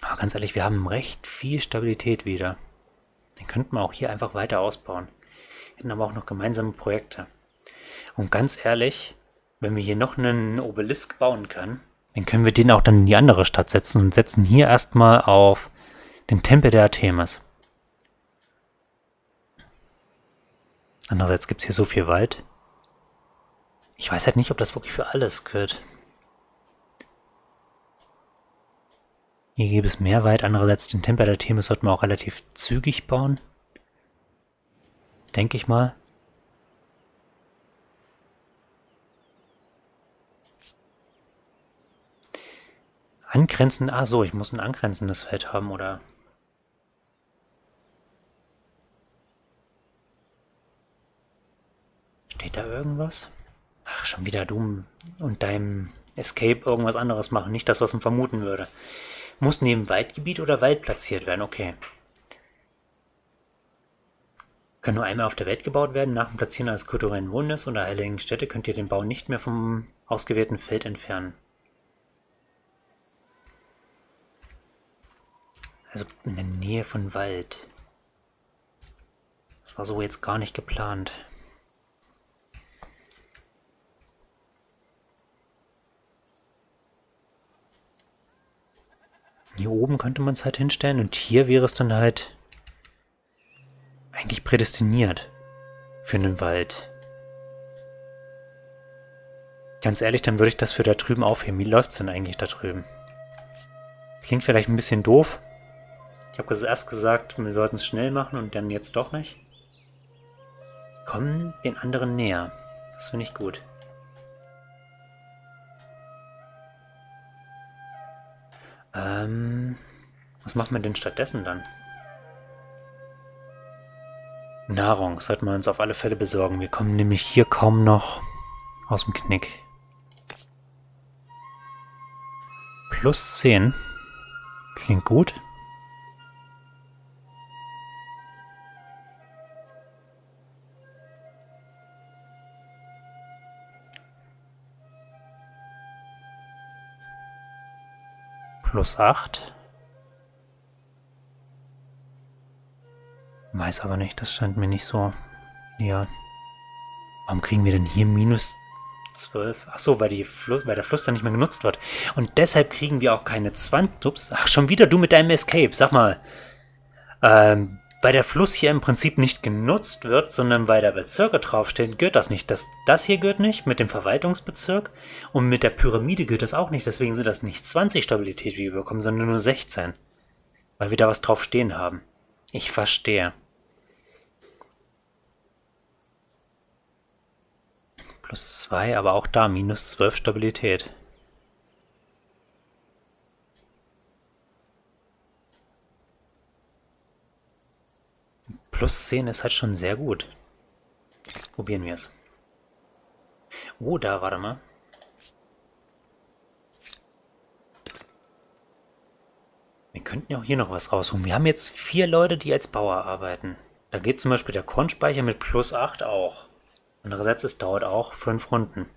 Aber ganz ehrlich, wir haben recht viel Stabilität wieder. Den könnten wir auch hier einfach weiter ausbauen. Wir hätten aber auch noch gemeinsame Projekte. Und ganz ehrlich, wenn wir hier noch einen Obelisk bauen können, dann können wir den auch dann in die andere Stadt setzen und setzen hier erstmal auf den Tempel der Artemis. Andererseits gibt es hier so viel Wald. Ich weiß halt nicht, ob das wirklich für alles gilt. Hier gibt es mehr Wald. Andererseits den Tempel der Artemis sollten wir auch relativ zügig bauen. Denke ich mal. Angrenzen, ah so, ich muss ein angrenzendes Feld haben, oder? Steht da irgendwas? Ach, schon wieder du und deinem Escape irgendwas anderes machen, nicht das, was man vermuten würde. Muss neben Waldgebiet oder Wald platziert werden, okay. Kann nur einmal auf der Welt gebaut werden. Nach dem Platzieren eines kulturellen Wunders oder heiligen Städte könnt ihr den Bau nicht mehr vom ausgewählten Feld entfernen. Also in der Nähe von Wald. Das war so jetzt gar nicht geplant. Hier oben könnte man es halt hinstellen und hier wäre es dann halt eigentlich prädestiniert für einen Wald. Ganz ehrlich, dann würde ich das für da drüben aufheben. Wie läuft es denn eigentlich da drüben? Klingt vielleicht ein bisschen doof, ich habe erst gesagt, wir sollten es schnell machen und dann jetzt doch nicht. Kommen den anderen näher. Das finde ich gut. Ähm, was macht man denn stattdessen dann? Nahrung sollten wir uns auf alle Fälle besorgen. Wir kommen nämlich hier kaum noch aus dem Knick. Plus 10. Klingt gut. Plus 8. Weiß aber nicht, das scheint mir nicht so. Ja. Warum kriegen wir denn hier minus 12? Achso, weil, die weil der Fluss dann nicht mehr genutzt wird. Und deshalb kriegen wir auch keine 20. Ups, ach, schon wieder du mit deinem Escape. Sag mal. Ähm, weil der Fluss hier im Prinzip nicht genutzt wird, sondern weil da Bezirke draufstehen, gehört das nicht. Das, das hier gehört nicht mit dem Verwaltungsbezirk und mit der Pyramide gehört das auch nicht. Deswegen sind das nicht 20 Stabilität, wie wir bekommen, sondern nur 16. Weil wir da was drauf stehen haben. Ich verstehe. Plus 2, aber auch da minus 12 Stabilität. Plus 10 ist halt schon sehr gut. Probieren wir es. Oh, da, warte mal. Wir könnten ja auch hier noch was rausholen. Wir haben jetzt vier Leute, die als Bauer arbeiten. Da geht zum Beispiel der Kornspeicher mit plus 8 auch. Andererseits, es dauert auch 5 Runden.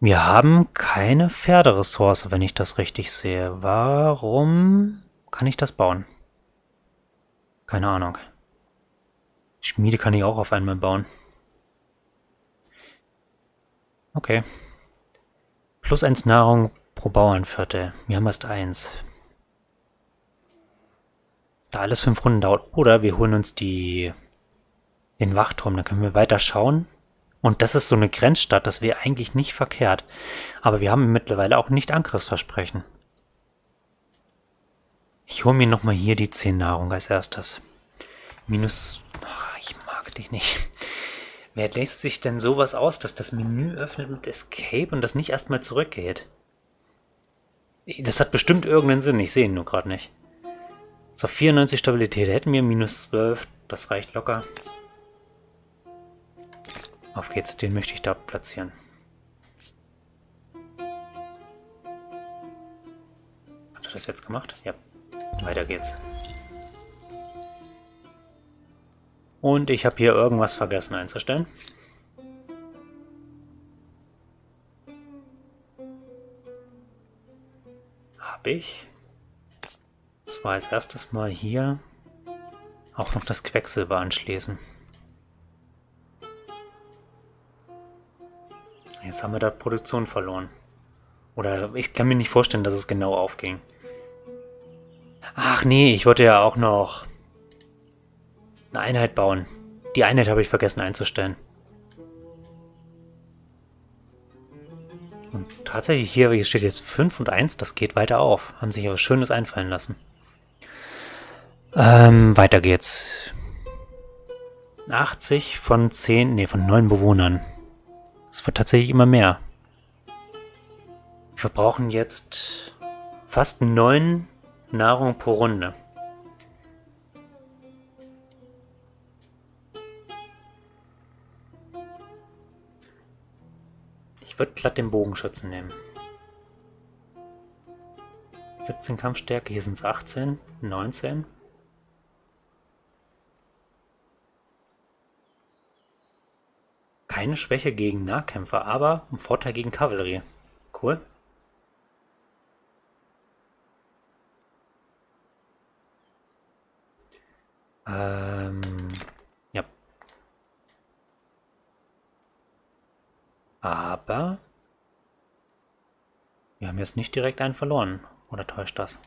Wir haben keine Pferderessource, wenn ich das richtig sehe. Warum kann ich das bauen? Keine Ahnung. Schmiede kann ich auch auf einmal bauen. Okay. Plus eins Nahrung pro Bauernviertel. Wir haben erst eins. Da alles fünf Runden dauert. Oder wir holen uns die den Wachturm. Dann können wir weiter schauen. Und das ist so eine Grenzstadt. Das wäre eigentlich nicht verkehrt. Aber wir haben mittlerweile auch nicht Angriffsversprechen. Ich hole mir nochmal hier die 10 Nahrung als erstes. Minus... Oh, ich mag dich nicht. Wer lässt sich denn sowas aus, dass das Menü öffnet mit Escape und das nicht erstmal zurückgeht? Das hat bestimmt irgendeinen Sinn, ich sehe ihn nur gerade nicht. So, 94 Stabilität. Hätten wir minus 12, das reicht locker. Auf geht's, den möchte ich da platzieren. Hat er das jetzt gemacht? Ja. Weiter geht's. Und ich habe hier irgendwas vergessen einzustellen. Habe ich. Zwar als erstes mal hier auch noch das Quecksilber anschließen. Jetzt haben wir da Produktion verloren. Oder ich kann mir nicht vorstellen, dass es genau aufging. Ach nee, ich wollte ja auch noch eine Einheit bauen. Die Einheit habe ich vergessen einzustellen. Und tatsächlich hier, hier steht jetzt 5 und 1, das geht weiter auf. Haben sich aber Schönes einfallen lassen. Ähm, weiter geht's. 80 von 10, nee, von 9 Bewohnern. Es wird tatsächlich immer mehr. Wir verbrauchen jetzt fast 9 Nahrung pro Runde. Ich würde glatt den Bogenschützen nehmen. 17 Kampfstärke, hier sind es 18, 19. Keine Schwäche gegen Nahkämpfer, aber ein Vorteil gegen Kavallerie. Cool. Ähm, ja. Aber wir haben jetzt nicht direkt einen verloren. Oder täuscht das?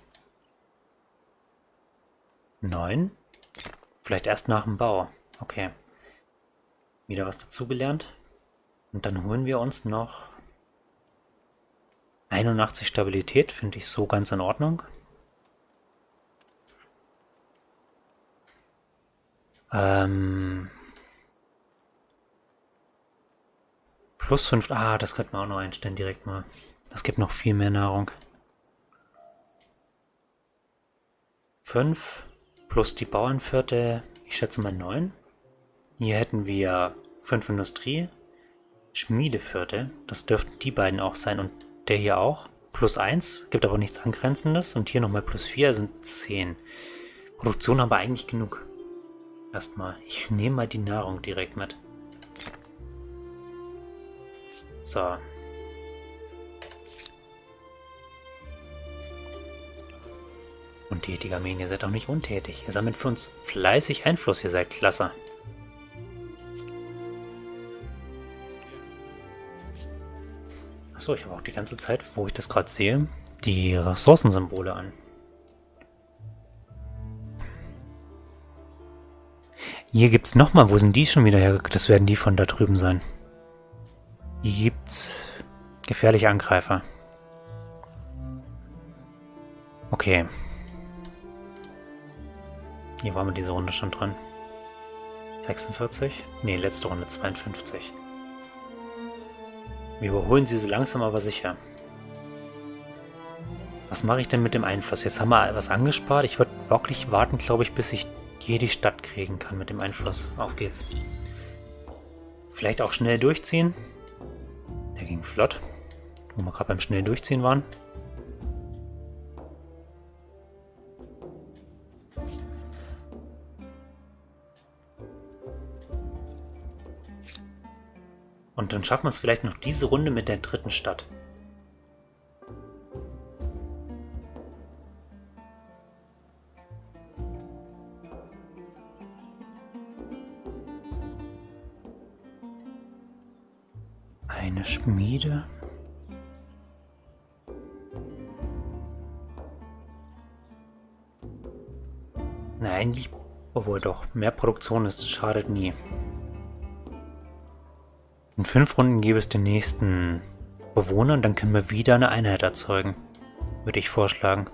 Neun? Vielleicht erst nach dem Bau. Okay. Wieder was dazugelernt. Und dann holen wir uns noch 81 Stabilität, finde ich so ganz in Ordnung. Ähm, plus 5. Ah, das könnte man auch noch einstellen direkt mal. Das gibt noch viel mehr Nahrung. 5 plus die Bauernviertel, ich schätze mal 9. Hier hätten wir 5 Industrie, Schmiedeviertel, das dürften die beiden auch sein und der hier auch. Plus 1, gibt aber nichts Angrenzendes und hier nochmal plus 4 sind 10. Produktion aber eigentlich genug. Erstmal. Ich nehme mal die Nahrung direkt mit. So. Untätige Armeen, ihr seid auch nicht untätig. Ihr sammelt für uns fleißig Einfluss, ihr seid klasse. Achso, ich habe auch die ganze Zeit, wo ich das gerade sehe, die Ressourcensymbole an. Hier gibt's nochmal, wo sind die schon wieder hergekommen? Das werden die von da drüben sein. Hier gibt's gefährliche Angreifer. Okay. Hier waren wir diese Runde schon dran. 46? Ne, letzte Runde 52. Wir überholen sie so langsam aber sicher. Was mache ich denn mit dem Einfluss? Jetzt haben wir was angespart. Ich würde wirklich warten, glaube ich, bis ich hier die Stadt kriegen kann mit dem Einfluss. Auf geht's. Vielleicht auch schnell durchziehen. Der ging flott. Wo wir gerade beim schnell durchziehen waren. Und dann schaffen wir es vielleicht noch diese Runde mit der dritten Stadt. mehr Produktion ist, schadet nie. In fünf Runden gebe es den nächsten Bewohner und dann können wir wieder eine Einheit erzeugen. Würde ich vorschlagen.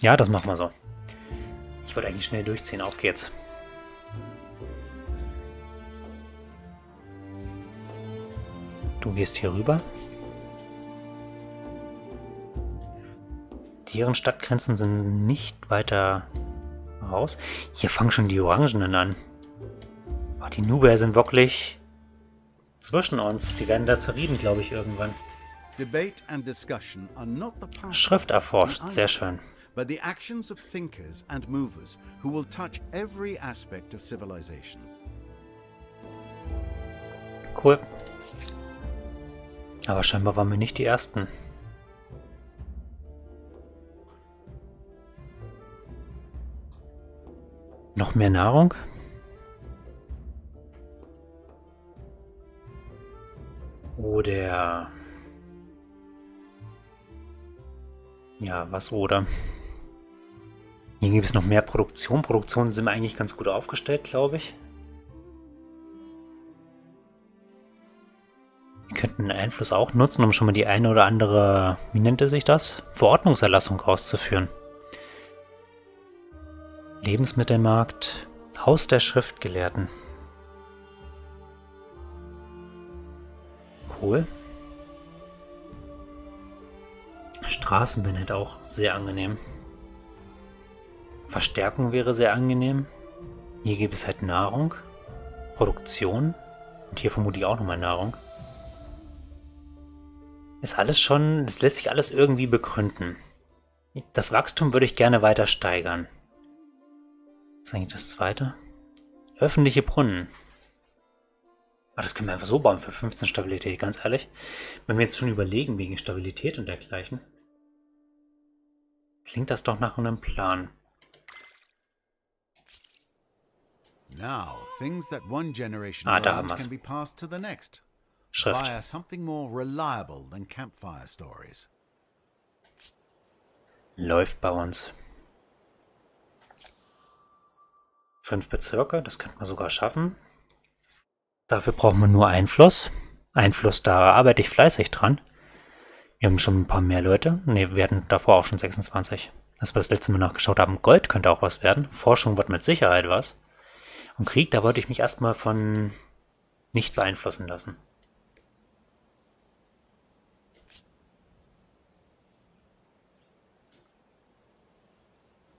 Ja, das machen wir so. Ich wollte eigentlich schnell durchziehen. Auf geht's. Du gehst hier rüber. Deren Stadtgrenzen sind nicht weiter raus. Hier fangen schon die Orangenen an. Oh, die Nuber sind wirklich zwischen uns. Die werden da zerrieben, glaube ich, irgendwann. Schrift erforscht, sehr schön. But the actions of thinkers and movers who will touch every aspect of civilization. Cool. Aber scheinbar waren wir nicht die Ersten. Noch mehr Nahrung? Oder... Ja, was oder? Hier gibt es noch mehr Produktion. Produktion sind eigentlich ganz gut aufgestellt, glaube ich. Wir könnten Einfluss auch nutzen, um schon mal die eine oder andere, wie nennt er sich das? Verordnungserlassung auszuführen. Lebensmittelmarkt, Haus der Schriftgelehrten. Cool. Straßenband auch sehr angenehm. Verstärkung wäre sehr angenehm. Hier gibt es halt Nahrung, Produktion und hier vermute ich auch nochmal Nahrung. Ist alles schon, das lässt sich alles irgendwie begründen. Das Wachstum würde ich gerne weiter steigern. Was ist eigentlich das zweite? Öffentliche Brunnen. Aber das können wir einfach so bauen für 15 Stabilität, ganz ehrlich. Wenn wir jetzt schon überlegen wegen Stabilität und dergleichen, klingt das doch nach einem Plan. Now, things that one generation ah, da haben can be passed to the next. Schrift. Via something more reliable than campfire stories. Läuft bei uns. Fünf Bezirke, das könnte man sogar schaffen. Dafür brauchen wir nur Einfluss. Einfluss, da arbeite ich fleißig dran. Wir haben schon ein paar mehr Leute. Ne, wir hatten davor auch schon 26. Als wir das letzte Mal nachgeschaut haben, Gold könnte auch was werden. Forschung wird mit Sicherheit was. Und Krieg, da wollte ich mich erstmal von nicht beeinflussen lassen.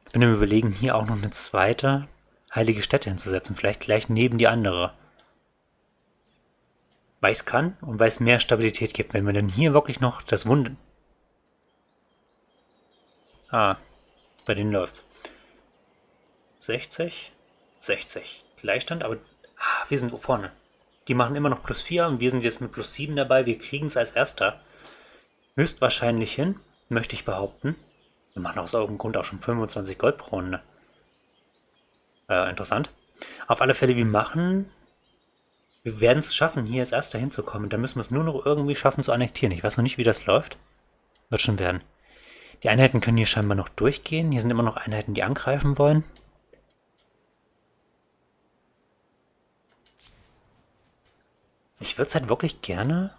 Ich bin im Überlegen, hier auch noch eine zweite heilige Stätte hinzusetzen. Vielleicht gleich neben die andere. Weil es kann und weil es mehr Stabilität gibt. Wenn wir dann hier wirklich noch das Wunder... Ah, bei denen läuft's. 60, 60. Gleichstand, aber ah, wir sind vorne. Die machen immer noch plus 4 und wir sind jetzt mit plus 7 dabei. Wir kriegen es als erster höchstwahrscheinlich hin, möchte ich behaupten. Wir machen aus irgendeinem Grund auch schon 25 Gold pro Runde. Äh, interessant. Auf alle Fälle, wir machen... Wir werden es schaffen, hier als erster hinzukommen. Da müssen wir es nur noch irgendwie schaffen zu annektieren. Ich weiß noch nicht, wie das läuft. Wird schon werden. Die Einheiten können hier scheinbar noch durchgehen. Hier sind immer noch Einheiten, die angreifen wollen. Ich würde es halt wirklich gerne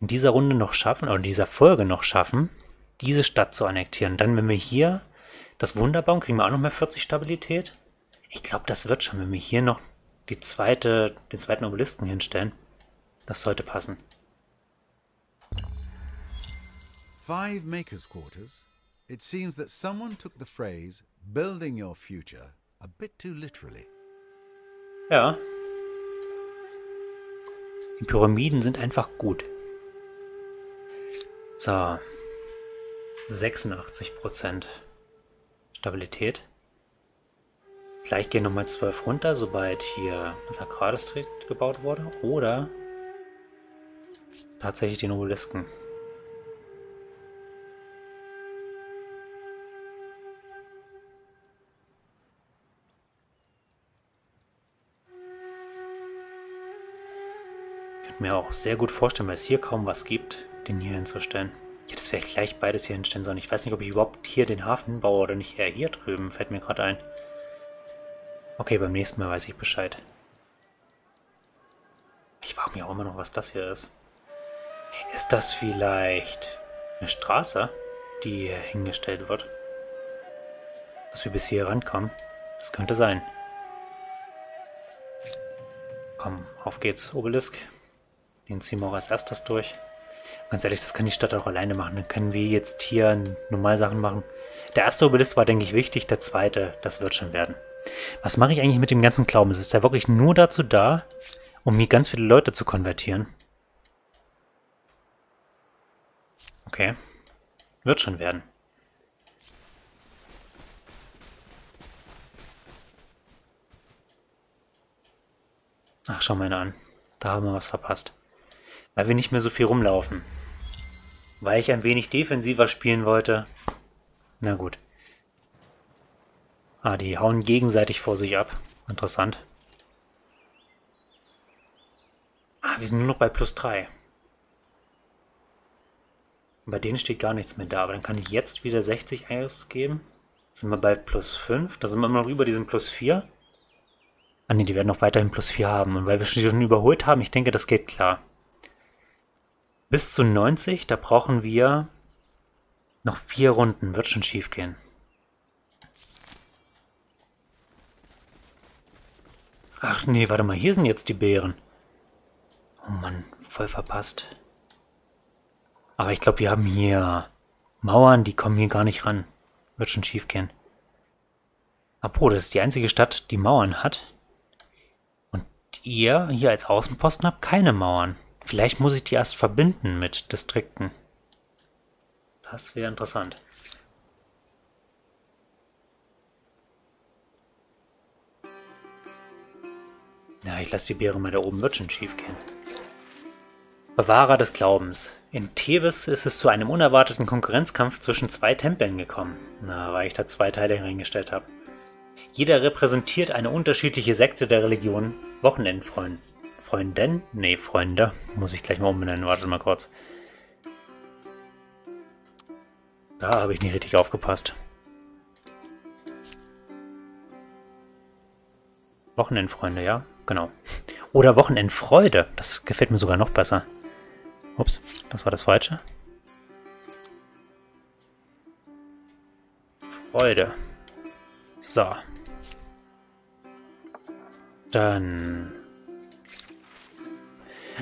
in dieser Runde noch schaffen, oder in dieser Folge noch schaffen, diese Stadt zu annektieren. Dann, wenn wir hier das Wunder bauen, kriegen wir auch noch mehr 40 Stabilität. Ich glaube, das wird schon, wenn wir hier noch die zweite, den zweiten Obelisken hinstellen. Das sollte passen. Five Makers Quarters. It seems that someone took the phrase building your future a bit too literally. Ja, die Pyramiden sind einfach gut. So. 86% Stabilität. Gleich gehen nochmal 12 runter, sobald hier das Agrardistrikt gebaut wurde. Oder tatsächlich den Obelisken. mir auch sehr gut vorstellen, weil es hier kaum was gibt, den hier hinzustellen. Ich hätte es vielleicht gleich beides hier hinstellen sollen. Ich weiß nicht, ob ich überhaupt hier den Hafen baue oder nicht eher hier drüben. Fällt mir gerade ein. Okay, beim nächsten Mal weiß ich Bescheid. Ich frage mich auch immer noch, was das hier ist. Ist das vielleicht eine Straße, die hier hingestellt wird? dass wir bis hier rankommen. Das könnte sein. Komm, auf geht's, Obelisk. Den ziehen wir auch als erstes durch. Ganz ehrlich, das kann die Stadt auch alleine machen. Dann können wir jetzt hier normal Sachen machen. Der erste Obelisk war, denke ich, wichtig. Der zweite, das wird schon werden. Was mache ich eigentlich mit dem ganzen Glauben? Ist der wirklich nur dazu da, um hier ganz viele Leute zu konvertieren? Okay. Wird schon werden. Ach, schau mal an. Da haben wir was verpasst. Weil wir nicht mehr so viel rumlaufen. Weil ich ein wenig defensiver spielen wollte. Na gut. Ah, die hauen gegenseitig vor sich ab. Interessant. Ah, wir sind nur noch bei plus 3. Bei denen steht gar nichts mehr da, aber dann kann ich jetzt wieder 60 ausgeben. Sind wir bei plus 5. Da sind wir immer noch über diesem plus 4. Ah ne, die werden noch weiterhin plus 4 haben. Und weil wir schon überholt haben, ich denke, das geht klar. Bis zu 90, da brauchen wir noch vier Runden. Wird schon schief gehen. Ach nee, warte mal, hier sind jetzt die Bären. Oh Mann, voll verpasst. Aber ich glaube, wir haben hier Mauern, die kommen hier gar nicht ran. Wird schon schief gehen. Apropos, das ist die einzige Stadt, die Mauern hat. Und ihr hier als Außenposten habt keine Mauern. Vielleicht muss ich die erst verbinden mit Distrikten. Das wäre interessant. Ja, ich lasse die Beere mal da oben, wird schon schief gehen. Bewahrer des Glaubens. In Thebes ist es zu einem unerwarteten Konkurrenzkampf zwischen zwei Tempeln gekommen. Na, weil ich da zwei Teile reingestellt habe. Jeder repräsentiert eine unterschiedliche Sekte der Religion. Wochenendfreund. Freundin? Nee, Freunde. Muss ich gleich mal umbenennen. Warte mal kurz. Da habe ich nicht richtig aufgepasst. Wochenendfreunde, ja, genau. Oder Wochenendfreude. Das gefällt mir sogar noch besser. Ups, das war das Falsche. Freude. So. Dann...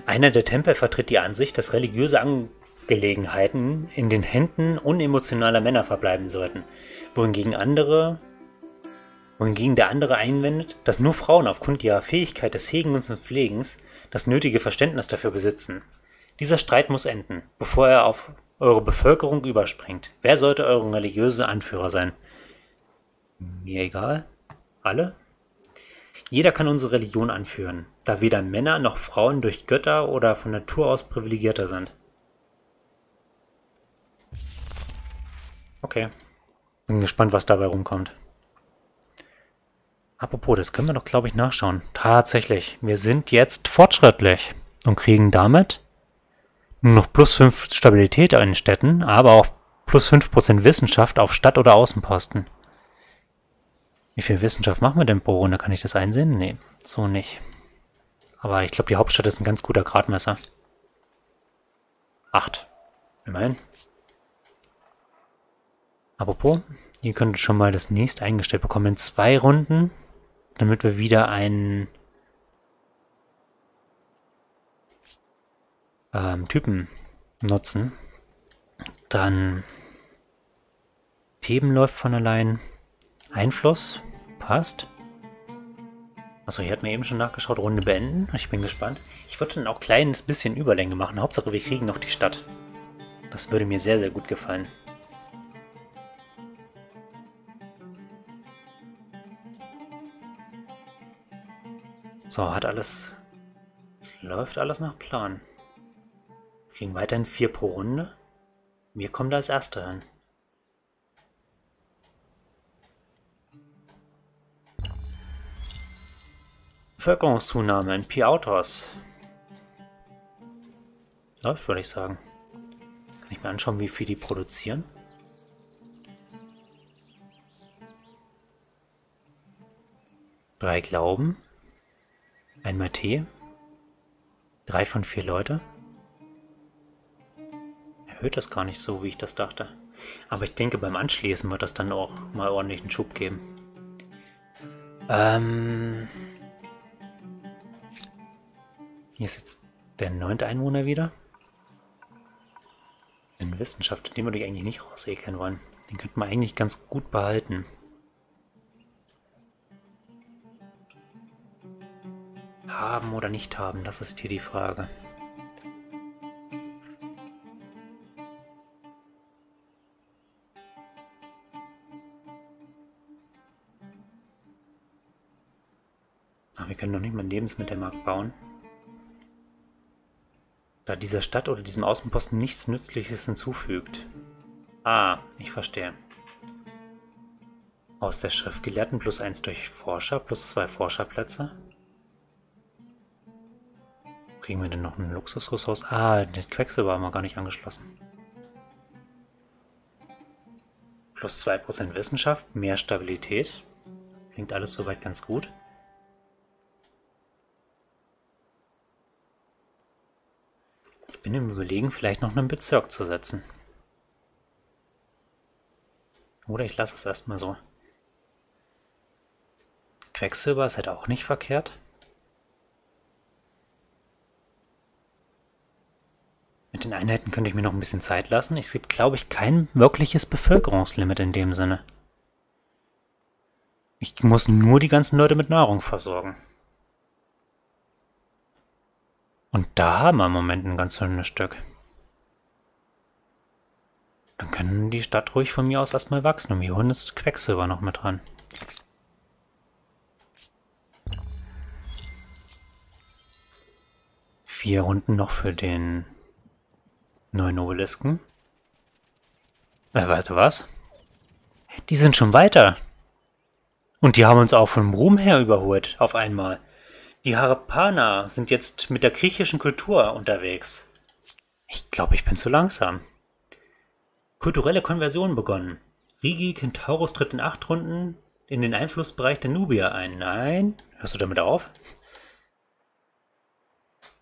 Einer der Tempel vertritt die Ansicht, dass religiöse Angelegenheiten in den Händen unemotionaler Männer verbleiben sollten, wohingegen andere wohingegen der andere einwendet, dass nur Frauen aufgrund ihrer Fähigkeit des Hegens und Pflegens das nötige Verständnis dafür besitzen. Dieser Streit muss enden, bevor er auf eure Bevölkerung überspringt. Wer sollte eure religiöse Anführer sein? Mir egal. Alle? Jeder kann unsere Religion anführen, da weder Männer noch Frauen durch Götter oder von Natur aus privilegierter sind. Okay. Bin gespannt, was dabei rumkommt. Apropos, das können wir doch, glaube ich, nachschauen. Tatsächlich, wir sind jetzt fortschrittlich und kriegen damit noch plus 5 Stabilität in Städten, aber auch plus 5% Wissenschaft auf Stadt- oder Außenposten. Wie viel Wissenschaft machen wir denn pro Runde? Kann ich das einsehen? Nee, so nicht. Aber ich glaube, die Hauptstadt ist ein ganz guter Gradmesser. 8. Immerhin. Apropos, ihr könntet schon mal das nächste eingestellt bekommen. In zwei Runden damit wir wieder einen ähm, Typen nutzen. Dann Theben läuft von allein. Einfluss passt. Achso, hier hat mir eben schon nachgeschaut. Runde beenden. Ich bin gespannt. Ich würde dann auch ein kleines bisschen Überlänge machen. Hauptsache, wir kriegen noch die Stadt. Das würde mir sehr, sehr gut gefallen. So, hat alles... Es läuft alles nach Plan. Wir kriegen weiterhin vier pro Runde. Wir kommen da als Erster hin. Bevölkerungszunahme in Pi-Autos. Läuft, würde ich sagen. Kann ich mir anschauen, wie viel die produzieren? Drei Glauben. Einmal Tee. Drei von vier Leute. Erhöht das gar nicht so, wie ich das dachte. Aber ich denke, beim Anschließen wird das dann auch mal ordentlich einen Schub geben. Ähm... Hier ist jetzt der neunte Einwohner wieder. In Wissenschaft, den würde ich eigentlich nicht rausekeln wollen. Den könnte man eigentlich ganz gut behalten. Haben oder nicht haben, das ist hier die Frage. Ach, wir können noch nicht mal einen Lebensmittelmarkt bauen. Da dieser Stadt oder diesem Außenposten nichts Nützliches hinzufügt. Ah, ich verstehe. Aus der Schriftgelehrten plus 1 durch Forscher plus 2 Forscherplätze. Kriegen wir denn noch einen Luxusressource? Ah, das Quecksilber haben wir gar nicht angeschlossen. Plus 2% Wissenschaft, mehr Stabilität. Klingt alles soweit ganz gut. Ich bin im Überlegen, vielleicht noch einen Bezirk zu setzen. Oder ich lasse es erstmal so. Quecksilber ist halt auch nicht verkehrt. Mit den Einheiten könnte ich mir noch ein bisschen Zeit lassen. Es gibt, glaube ich, kein wirkliches Bevölkerungslimit in dem Sinne. Ich muss nur die ganzen Leute mit Nahrung versorgen. Und da haben wir im Moment ein ganz schönes Stück. Dann können die Stadt ruhig von mir aus erstmal wachsen und wir holen das Quecksilber noch mit dran. Vier Runden noch für den Neun Obelisken. Äh, warte, was? Die sind schon weiter. Und die haben uns auch vom Ruhm her überholt, auf einmal. Die Harapana sind jetzt mit der griechischen Kultur unterwegs. Ich glaube, ich bin zu langsam. Kulturelle Konversion begonnen. Rigi Kentaurus tritt in acht Runden in den Einflussbereich der Nubier ein. Nein? Hörst du damit auf?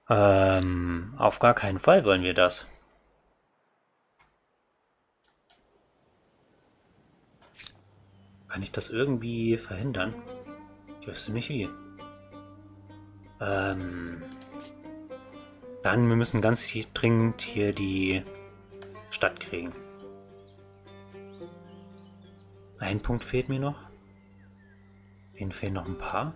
Ähm, auf gar keinen Fall wollen wir das. Kann ich das irgendwie verhindern? Ich wüsste nicht wie. Ähm, dann, wir müssen ganz dringend hier die Stadt kriegen. Ein Punkt fehlt mir noch. Den fehlen noch ein paar.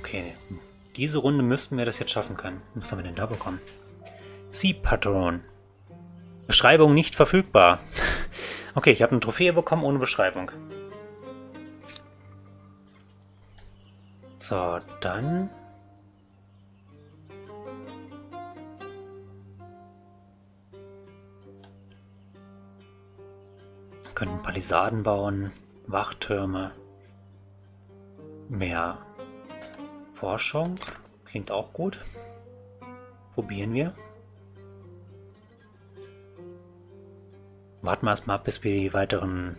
Okay, diese Runde müssten wir das jetzt schaffen können. Was haben wir denn da bekommen? Sea Patron. Beschreibung nicht verfügbar. okay, ich habe eine Trophäe bekommen ohne Beschreibung. So, dann... Wir können Palisaden bauen, Wachtürme, mehr Forschung, klingt auch gut. Probieren wir. Warten wir erstmal ab, bis wir die weiteren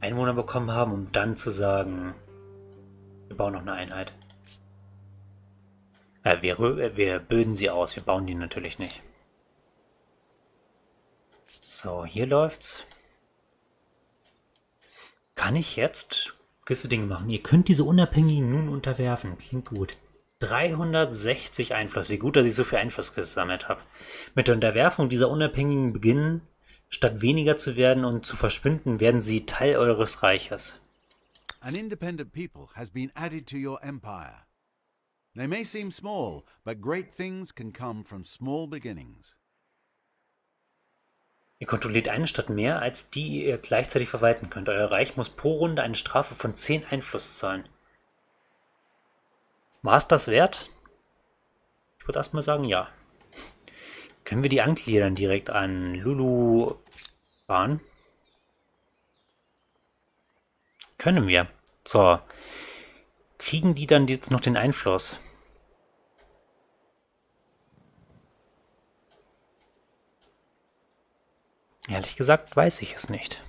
Einwohner bekommen haben, um dann zu sagen, wir bauen noch eine Einheit. Äh, wir, wir bilden sie aus, wir bauen die natürlich nicht. So, hier läuft's. Kann ich jetzt gewisse Dinge machen? Ihr könnt diese Unabhängigen nun unterwerfen. Klingt gut. 360 Einfluss. Wie gut, dass ich so viel Einfluss gesammelt habe. Mit der Unterwerfung dieser Unabhängigen beginnen Statt weniger zu werden und zu verschwinden, werden sie Teil eures Reiches. An independent people has been added to your empire. They may seem small, but great things can come from small beginnings. Ihr kontrolliert eine Stadt mehr, als die ihr gleichzeitig verwalten könnt. Euer Reich muss pro Runde eine Strafe von 10 Einfluss zahlen. War es das wert? Ich würde erstmal sagen, ja. Können wir die angliedern direkt an Lulu fahren? Können wir. So. Kriegen die dann jetzt noch den Einfluss? Ehrlich gesagt weiß ich es nicht.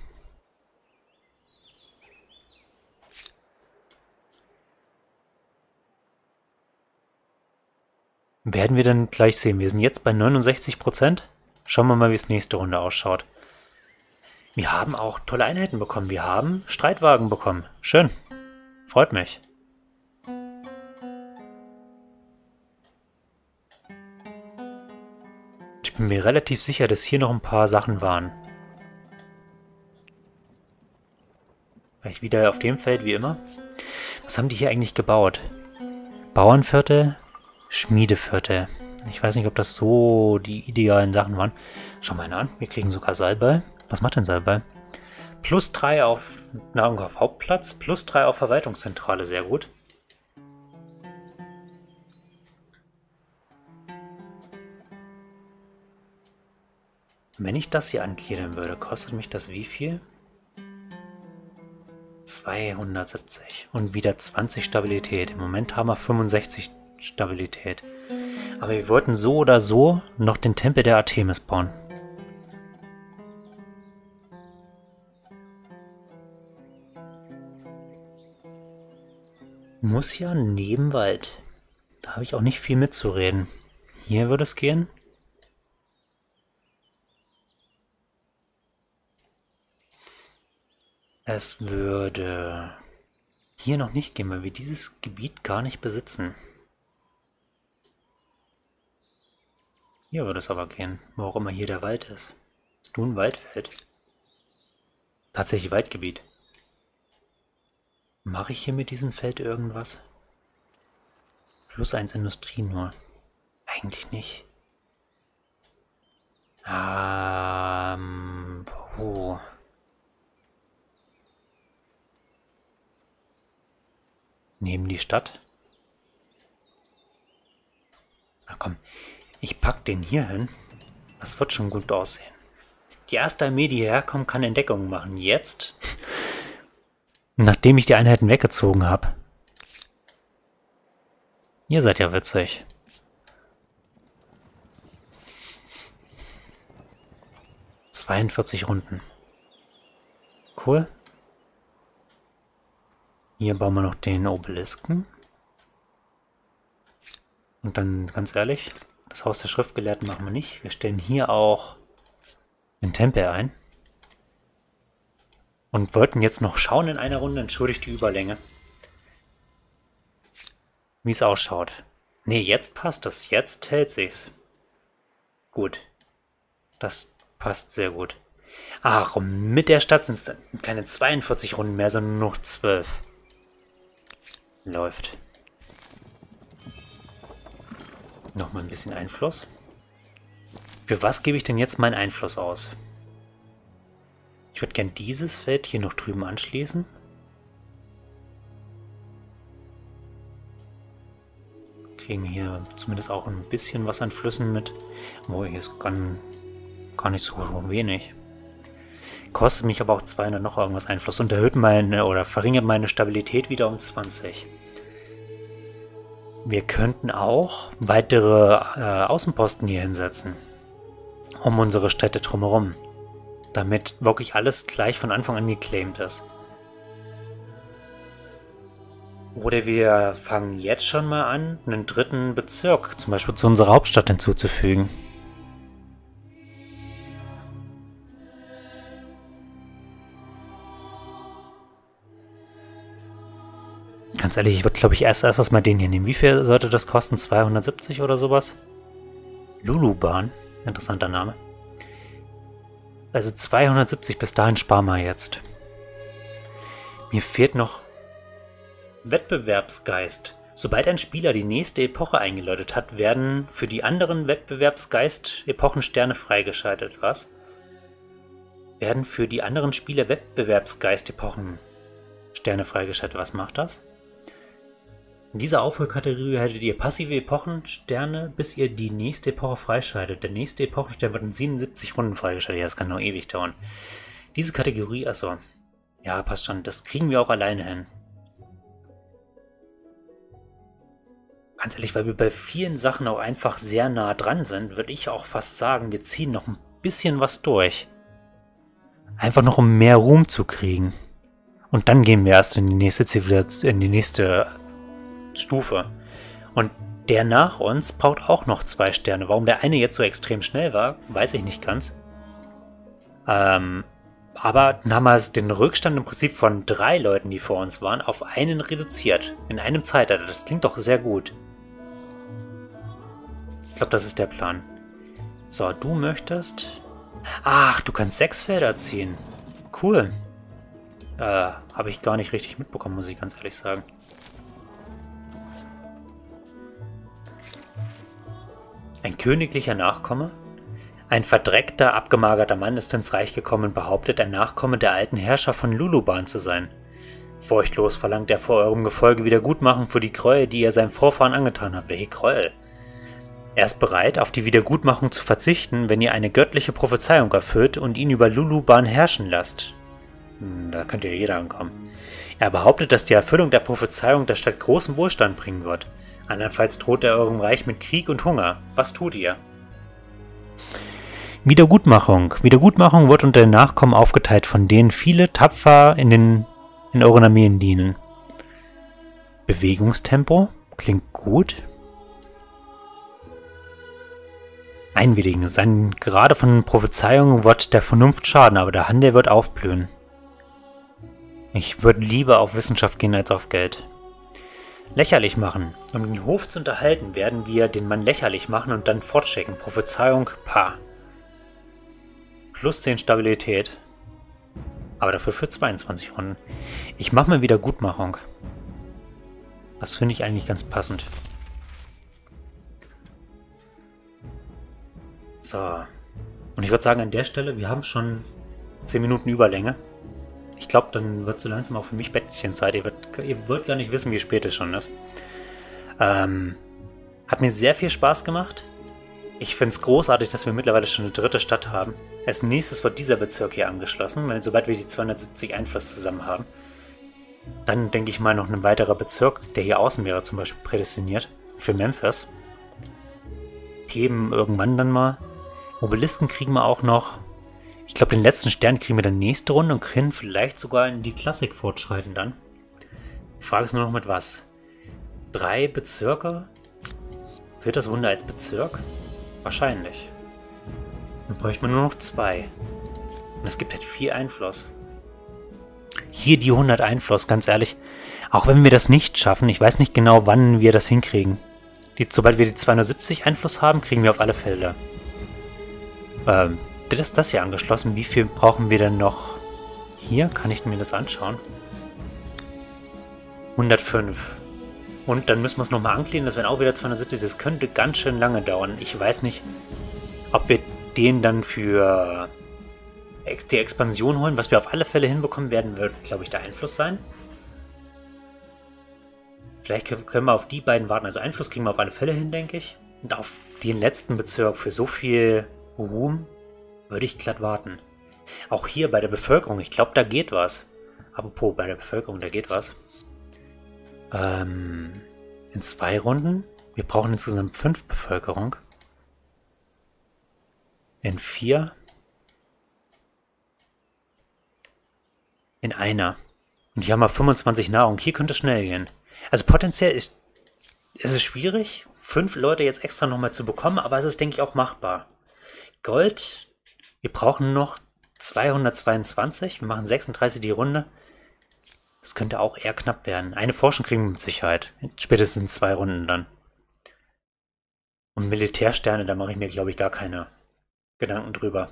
Werden wir dann gleich sehen. Wir sind jetzt bei 69%. Schauen wir mal, wie es nächste Runde ausschaut. Wir haben auch tolle Einheiten bekommen. Wir haben Streitwagen bekommen. Schön. Freut mich. Ich bin mir relativ sicher, dass hier noch ein paar Sachen waren. Gleich wieder auf dem Feld wie immer. Was haben die hier eigentlich gebaut? Bauernviertel, Schmiedeviertel. Ich weiß nicht, ob das so die idealen Sachen waren. Schau mal an, wir kriegen sogar Salbei. Was macht denn Salbei? Plus 3 auf Nahrung auf Hauptplatz, plus 3 auf Verwaltungszentrale, sehr gut. Wenn ich das hier angliedern würde, kostet mich das wie viel? 270 und wieder 20 Stabilität. Im Moment haben wir 65 Stabilität. Aber wir wollten so oder so noch den Tempel der Artemis bauen. Muss ja neben Wald. Da habe ich auch nicht viel mitzureden. Hier würde es gehen. Es würde hier noch nicht gehen, weil wir dieses Gebiet gar nicht besitzen. Hier würde es aber gehen, wo auch immer hier der Wald ist. Ist nun ein Waldfeld? Tatsächlich Waldgebiet. Mache ich hier mit diesem Feld irgendwas? Plus eins Industrie nur. Eigentlich nicht. Ähm, puh. Neben die Stadt. Na komm, ich pack den hier hin. Das wird schon gut aussehen. Die erste Armee, die hierher kommt, kann Entdeckungen machen. Jetzt, nachdem ich die Einheiten weggezogen habe. Ihr seid ja witzig. Zweiundvierzig Runden. Cool. Hier bauen wir noch den Obelisken. Und dann, ganz ehrlich, das Haus der Schriftgelehrten machen wir nicht. Wir stellen hier auch den Tempel ein. Und wollten jetzt noch schauen in einer Runde, entschuldigt die Überlänge, wie es ausschaut. Ne, jetzt passt das. Jetzt hält sich's. Gut. Das passt sehr gut. Ach, mit der Stadt sind es keine 42 Runden mehr, sondern nur noch 12. Läuft. Nochmal ein bisschen Einfluss. Für was gebe ich denn jetzt meinen Einfluss aus? Ich würde gern dieses Feld hier noch drüben anschließen. Kriegen hier zumindest auch ein bisschen was an Flüssen mit. Wo hier ist gar, gar nicht so wenig. Kostet mich aber auch 200 noch irgendwas Einfluss und erhöht meine oder verringert meine Stabilität wieder um 20. Wir könnten auch weitere äh, Außenposten hier hinsetzen. Um unsere Städte drumherum. Damit wirklich alles gleich von Anfang an geclaimed ist. Oder wir fangen jetzt schon mal an, einen dritten Bezirk, zum Beispiel zu unserer Hauptstadt hinzuzufügen. Ganz ehrlich, ich würde glaube ich erst erstes mal den hier nehmen. Wie viel sollte das kosten? 270 oder sowas? Lulu-Bahn. Interessanter Name. Also 270 bis dahin sparen wir jetzt. Mir fehlt noch Wettbewerbsgeist. Sobald ein Spieler die nächste Epoche eingeläutet hat, werden für die anderen Wettbewerbsgeist-Epochensterne freigeschaltet. Was? Werden für die anderen Spieler Wettbewerbsgeist-Epochensterne freigeschaltet. Was macht das? In dieser Aufholkategorie hättet ihr passive Epochensterne, bis ihr die nächste Epoche freischaltet. Der nächste Epochenstern wird in 77 Runden freigeschaltet. Ja, das kann noch ewig dauern. Diese Kategorie, achso. Ja, passt schon. Das kriegen wir auch alleine hin. Ganz ehrlich, weil wir bei vielen Sachen auch einfach sehr nah dran sind, würde ich auch fast sagen, wir ziehen noch ein bisschen was durch. Einfach noch um mehr Ruhm zu kriegen. Und dann gehen wir erst in die nächste Zivilisation, in die nächste Stufe. Und Der nach uns braucht auch noch zwei Sterne. Warum der eine jetzt so extrem schnell war, weiß ich nicht ganz. Ähm, aber dann haben wir den Rückstand im Prinzip von drei Leuten, die vor uns waren, auf einen reduziert. In einem Zeitalter. Das klingt doch sehr gut. Ich glaube, das ist der Plan. So, du möchtest... Ach, du kannst sechs Felder ziehen. Cool. Äh, habe ich gar nicht richtig mitbekommen, muss ich ganz ehrlich sagen. Ein königlicher Nachkomme? Ein verdreckter, abgemagerter Mann ist ins Reich gekommen und behauptet, ein Nachkomme der alten Herrscher von Luluban zu sein. Furchtlos verlangt er vor eurem Gefolge Wiedergutmachung für die Gräuel, die er seinem Vorfahren angetan hat. Welche Gräuel? Er ist bereit, auf die Wiedergutmachung zu verzichten, wenn ihr eine göttliche Prophezeiung erfüllt und ihn über Luluban herrschen lasst. Hm, da könnte ja jeder ankommen. Er behauptet, dass die Erfüllung der Prophezeiung der Stadt großen Wohlstand bringen wird. Andernfalls droht er eurem Reich mit Krieg und Hunger. Was tut ihr? Wiedergutmachung. Wiedergutmachung wird unter den Nachkommen aufgeteilt, von denen viele tapfer in, den, in euren Armeen dienen. Bewegungstempo. Klingt gut. Einwilligen. Sein gerade von Prophezeiungen wird der Vernunft schaden, aber der Handel wird aufblühen. Ich würde lieber auf Wissenschaft gehen als auf Geld. Lächerlich machen. Um den Hof zu unterhalten, werden wir den Mann lächerlich machen und dann fortchecken. Prophezeiung, Paar. Plus 10 Stabilität. Aber dafür für 22 Runden. Ich mache mal wieder Gutmachung. Das finde ich eigentlich ganz passend. So. Und ich würde sagen, an der Stelle, wir haben schon 10 Minuten Überlänge. Ich glaube, dann wird so langsam auch für mich Bettchenzeit. Ihr, ihr wollt gar nicht wissen, wie spät es schon ist. Ähm, hat mir sehr viel Spaß gemacht. Ich finde es großartig, dass wir mittlerweile schon eine dritte Stadt haben. Als nächstes wird dieser Bezirk hier angeschlossen, weil sobald wir die 270 Einfluss zusammen haben. Dann denke ich mal noch ein weiterer Bezirk, der hier außen wäre zum Beispiel prädestiniert. Für Memphis. Heben irgendwann dann mal. Obelisken kriegen wir auch noch. Ich glaube, den letzten Stern kriegen wir dann nächste Runde und können vielleicht sogar in die Klassik fortschreiten dann. Die Frage ist nur noch mit was. Drei Bezirke? Wird das Wunder als Bezirk? Wahrscheinlich. Dann bräuchte man nur noch zwei. Und es gibt halt viel Einfluss. Hier die 100 Einfluss, ganz ehrlich. Auch wenn wir das nicht schaffen, ich weiß nicht genau, wann wir das hinkriegen. Die, sobald wir die 270 Einfluss haben, kriegen wir auf alle Fälle. Ähm, ist das hier angeschlossen. Wie viel brauchen wir denn noch? Hier kann ich mir das anschauen. 105. Und dann müssen wir es nochmal anklicken, das wären auch wieder 270. Das könnte ganz schön lange dauern. Ich weiß nicht, ob wir den dann für die Expansion holen. Was wir auf alle Fälle hinbekommen werden, wird, glaube ich, der Einfluss sein. Vielleicht können wir auf die beiden warten. Also Einfluss kriegen wir auf alle Fälle hin, denke ich. Und auf den letzten Bezirk für so viel Ruhm würde ich glatt warten. Auch hier bei der Bevölkerung, ich glaube, da geht was. Apropos, bei der Bevölkerung, da geht was. Ähm, in zwei Runden. Wir brauchen insgesamt fünf Bevölkerung. In vier. In einer. Und hier haben wir 25 Nahrung. Hier könnte es schnell gehen. Also potenziell ist, ist es schwierig, fünf Leute jetzt extra nochmal zu bekommen, aber es ist, denke ich, auch machbar. Gold. Wir brauchen noch 222. Wir machen 36 die Runde. Das könnte auch eher knapp werden. Eine Forschung kriegen wir mit Sicherheit. Spätestens zwei Runden dann. Und Militärsterne, da mache ich mir, glaube ich, gar keine Gedanken drüber.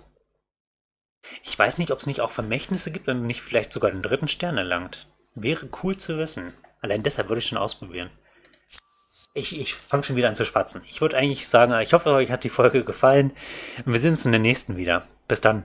Ich weiß nicht, ob es nicht auch Vermächtnisse gibt, wenn man nicht vielleicht sogar den dritten Stern erlangt. Wäre cool zu wissen. Allein deshalb würde ich schon ausprobieren. Ich, ich fange schon wieder an zu spatzen. Ich würde eigentlich sagen, ich hoffe, euch hat die Folge gefallen. Wir sehen uns in der nächsten wieder. Bis dann.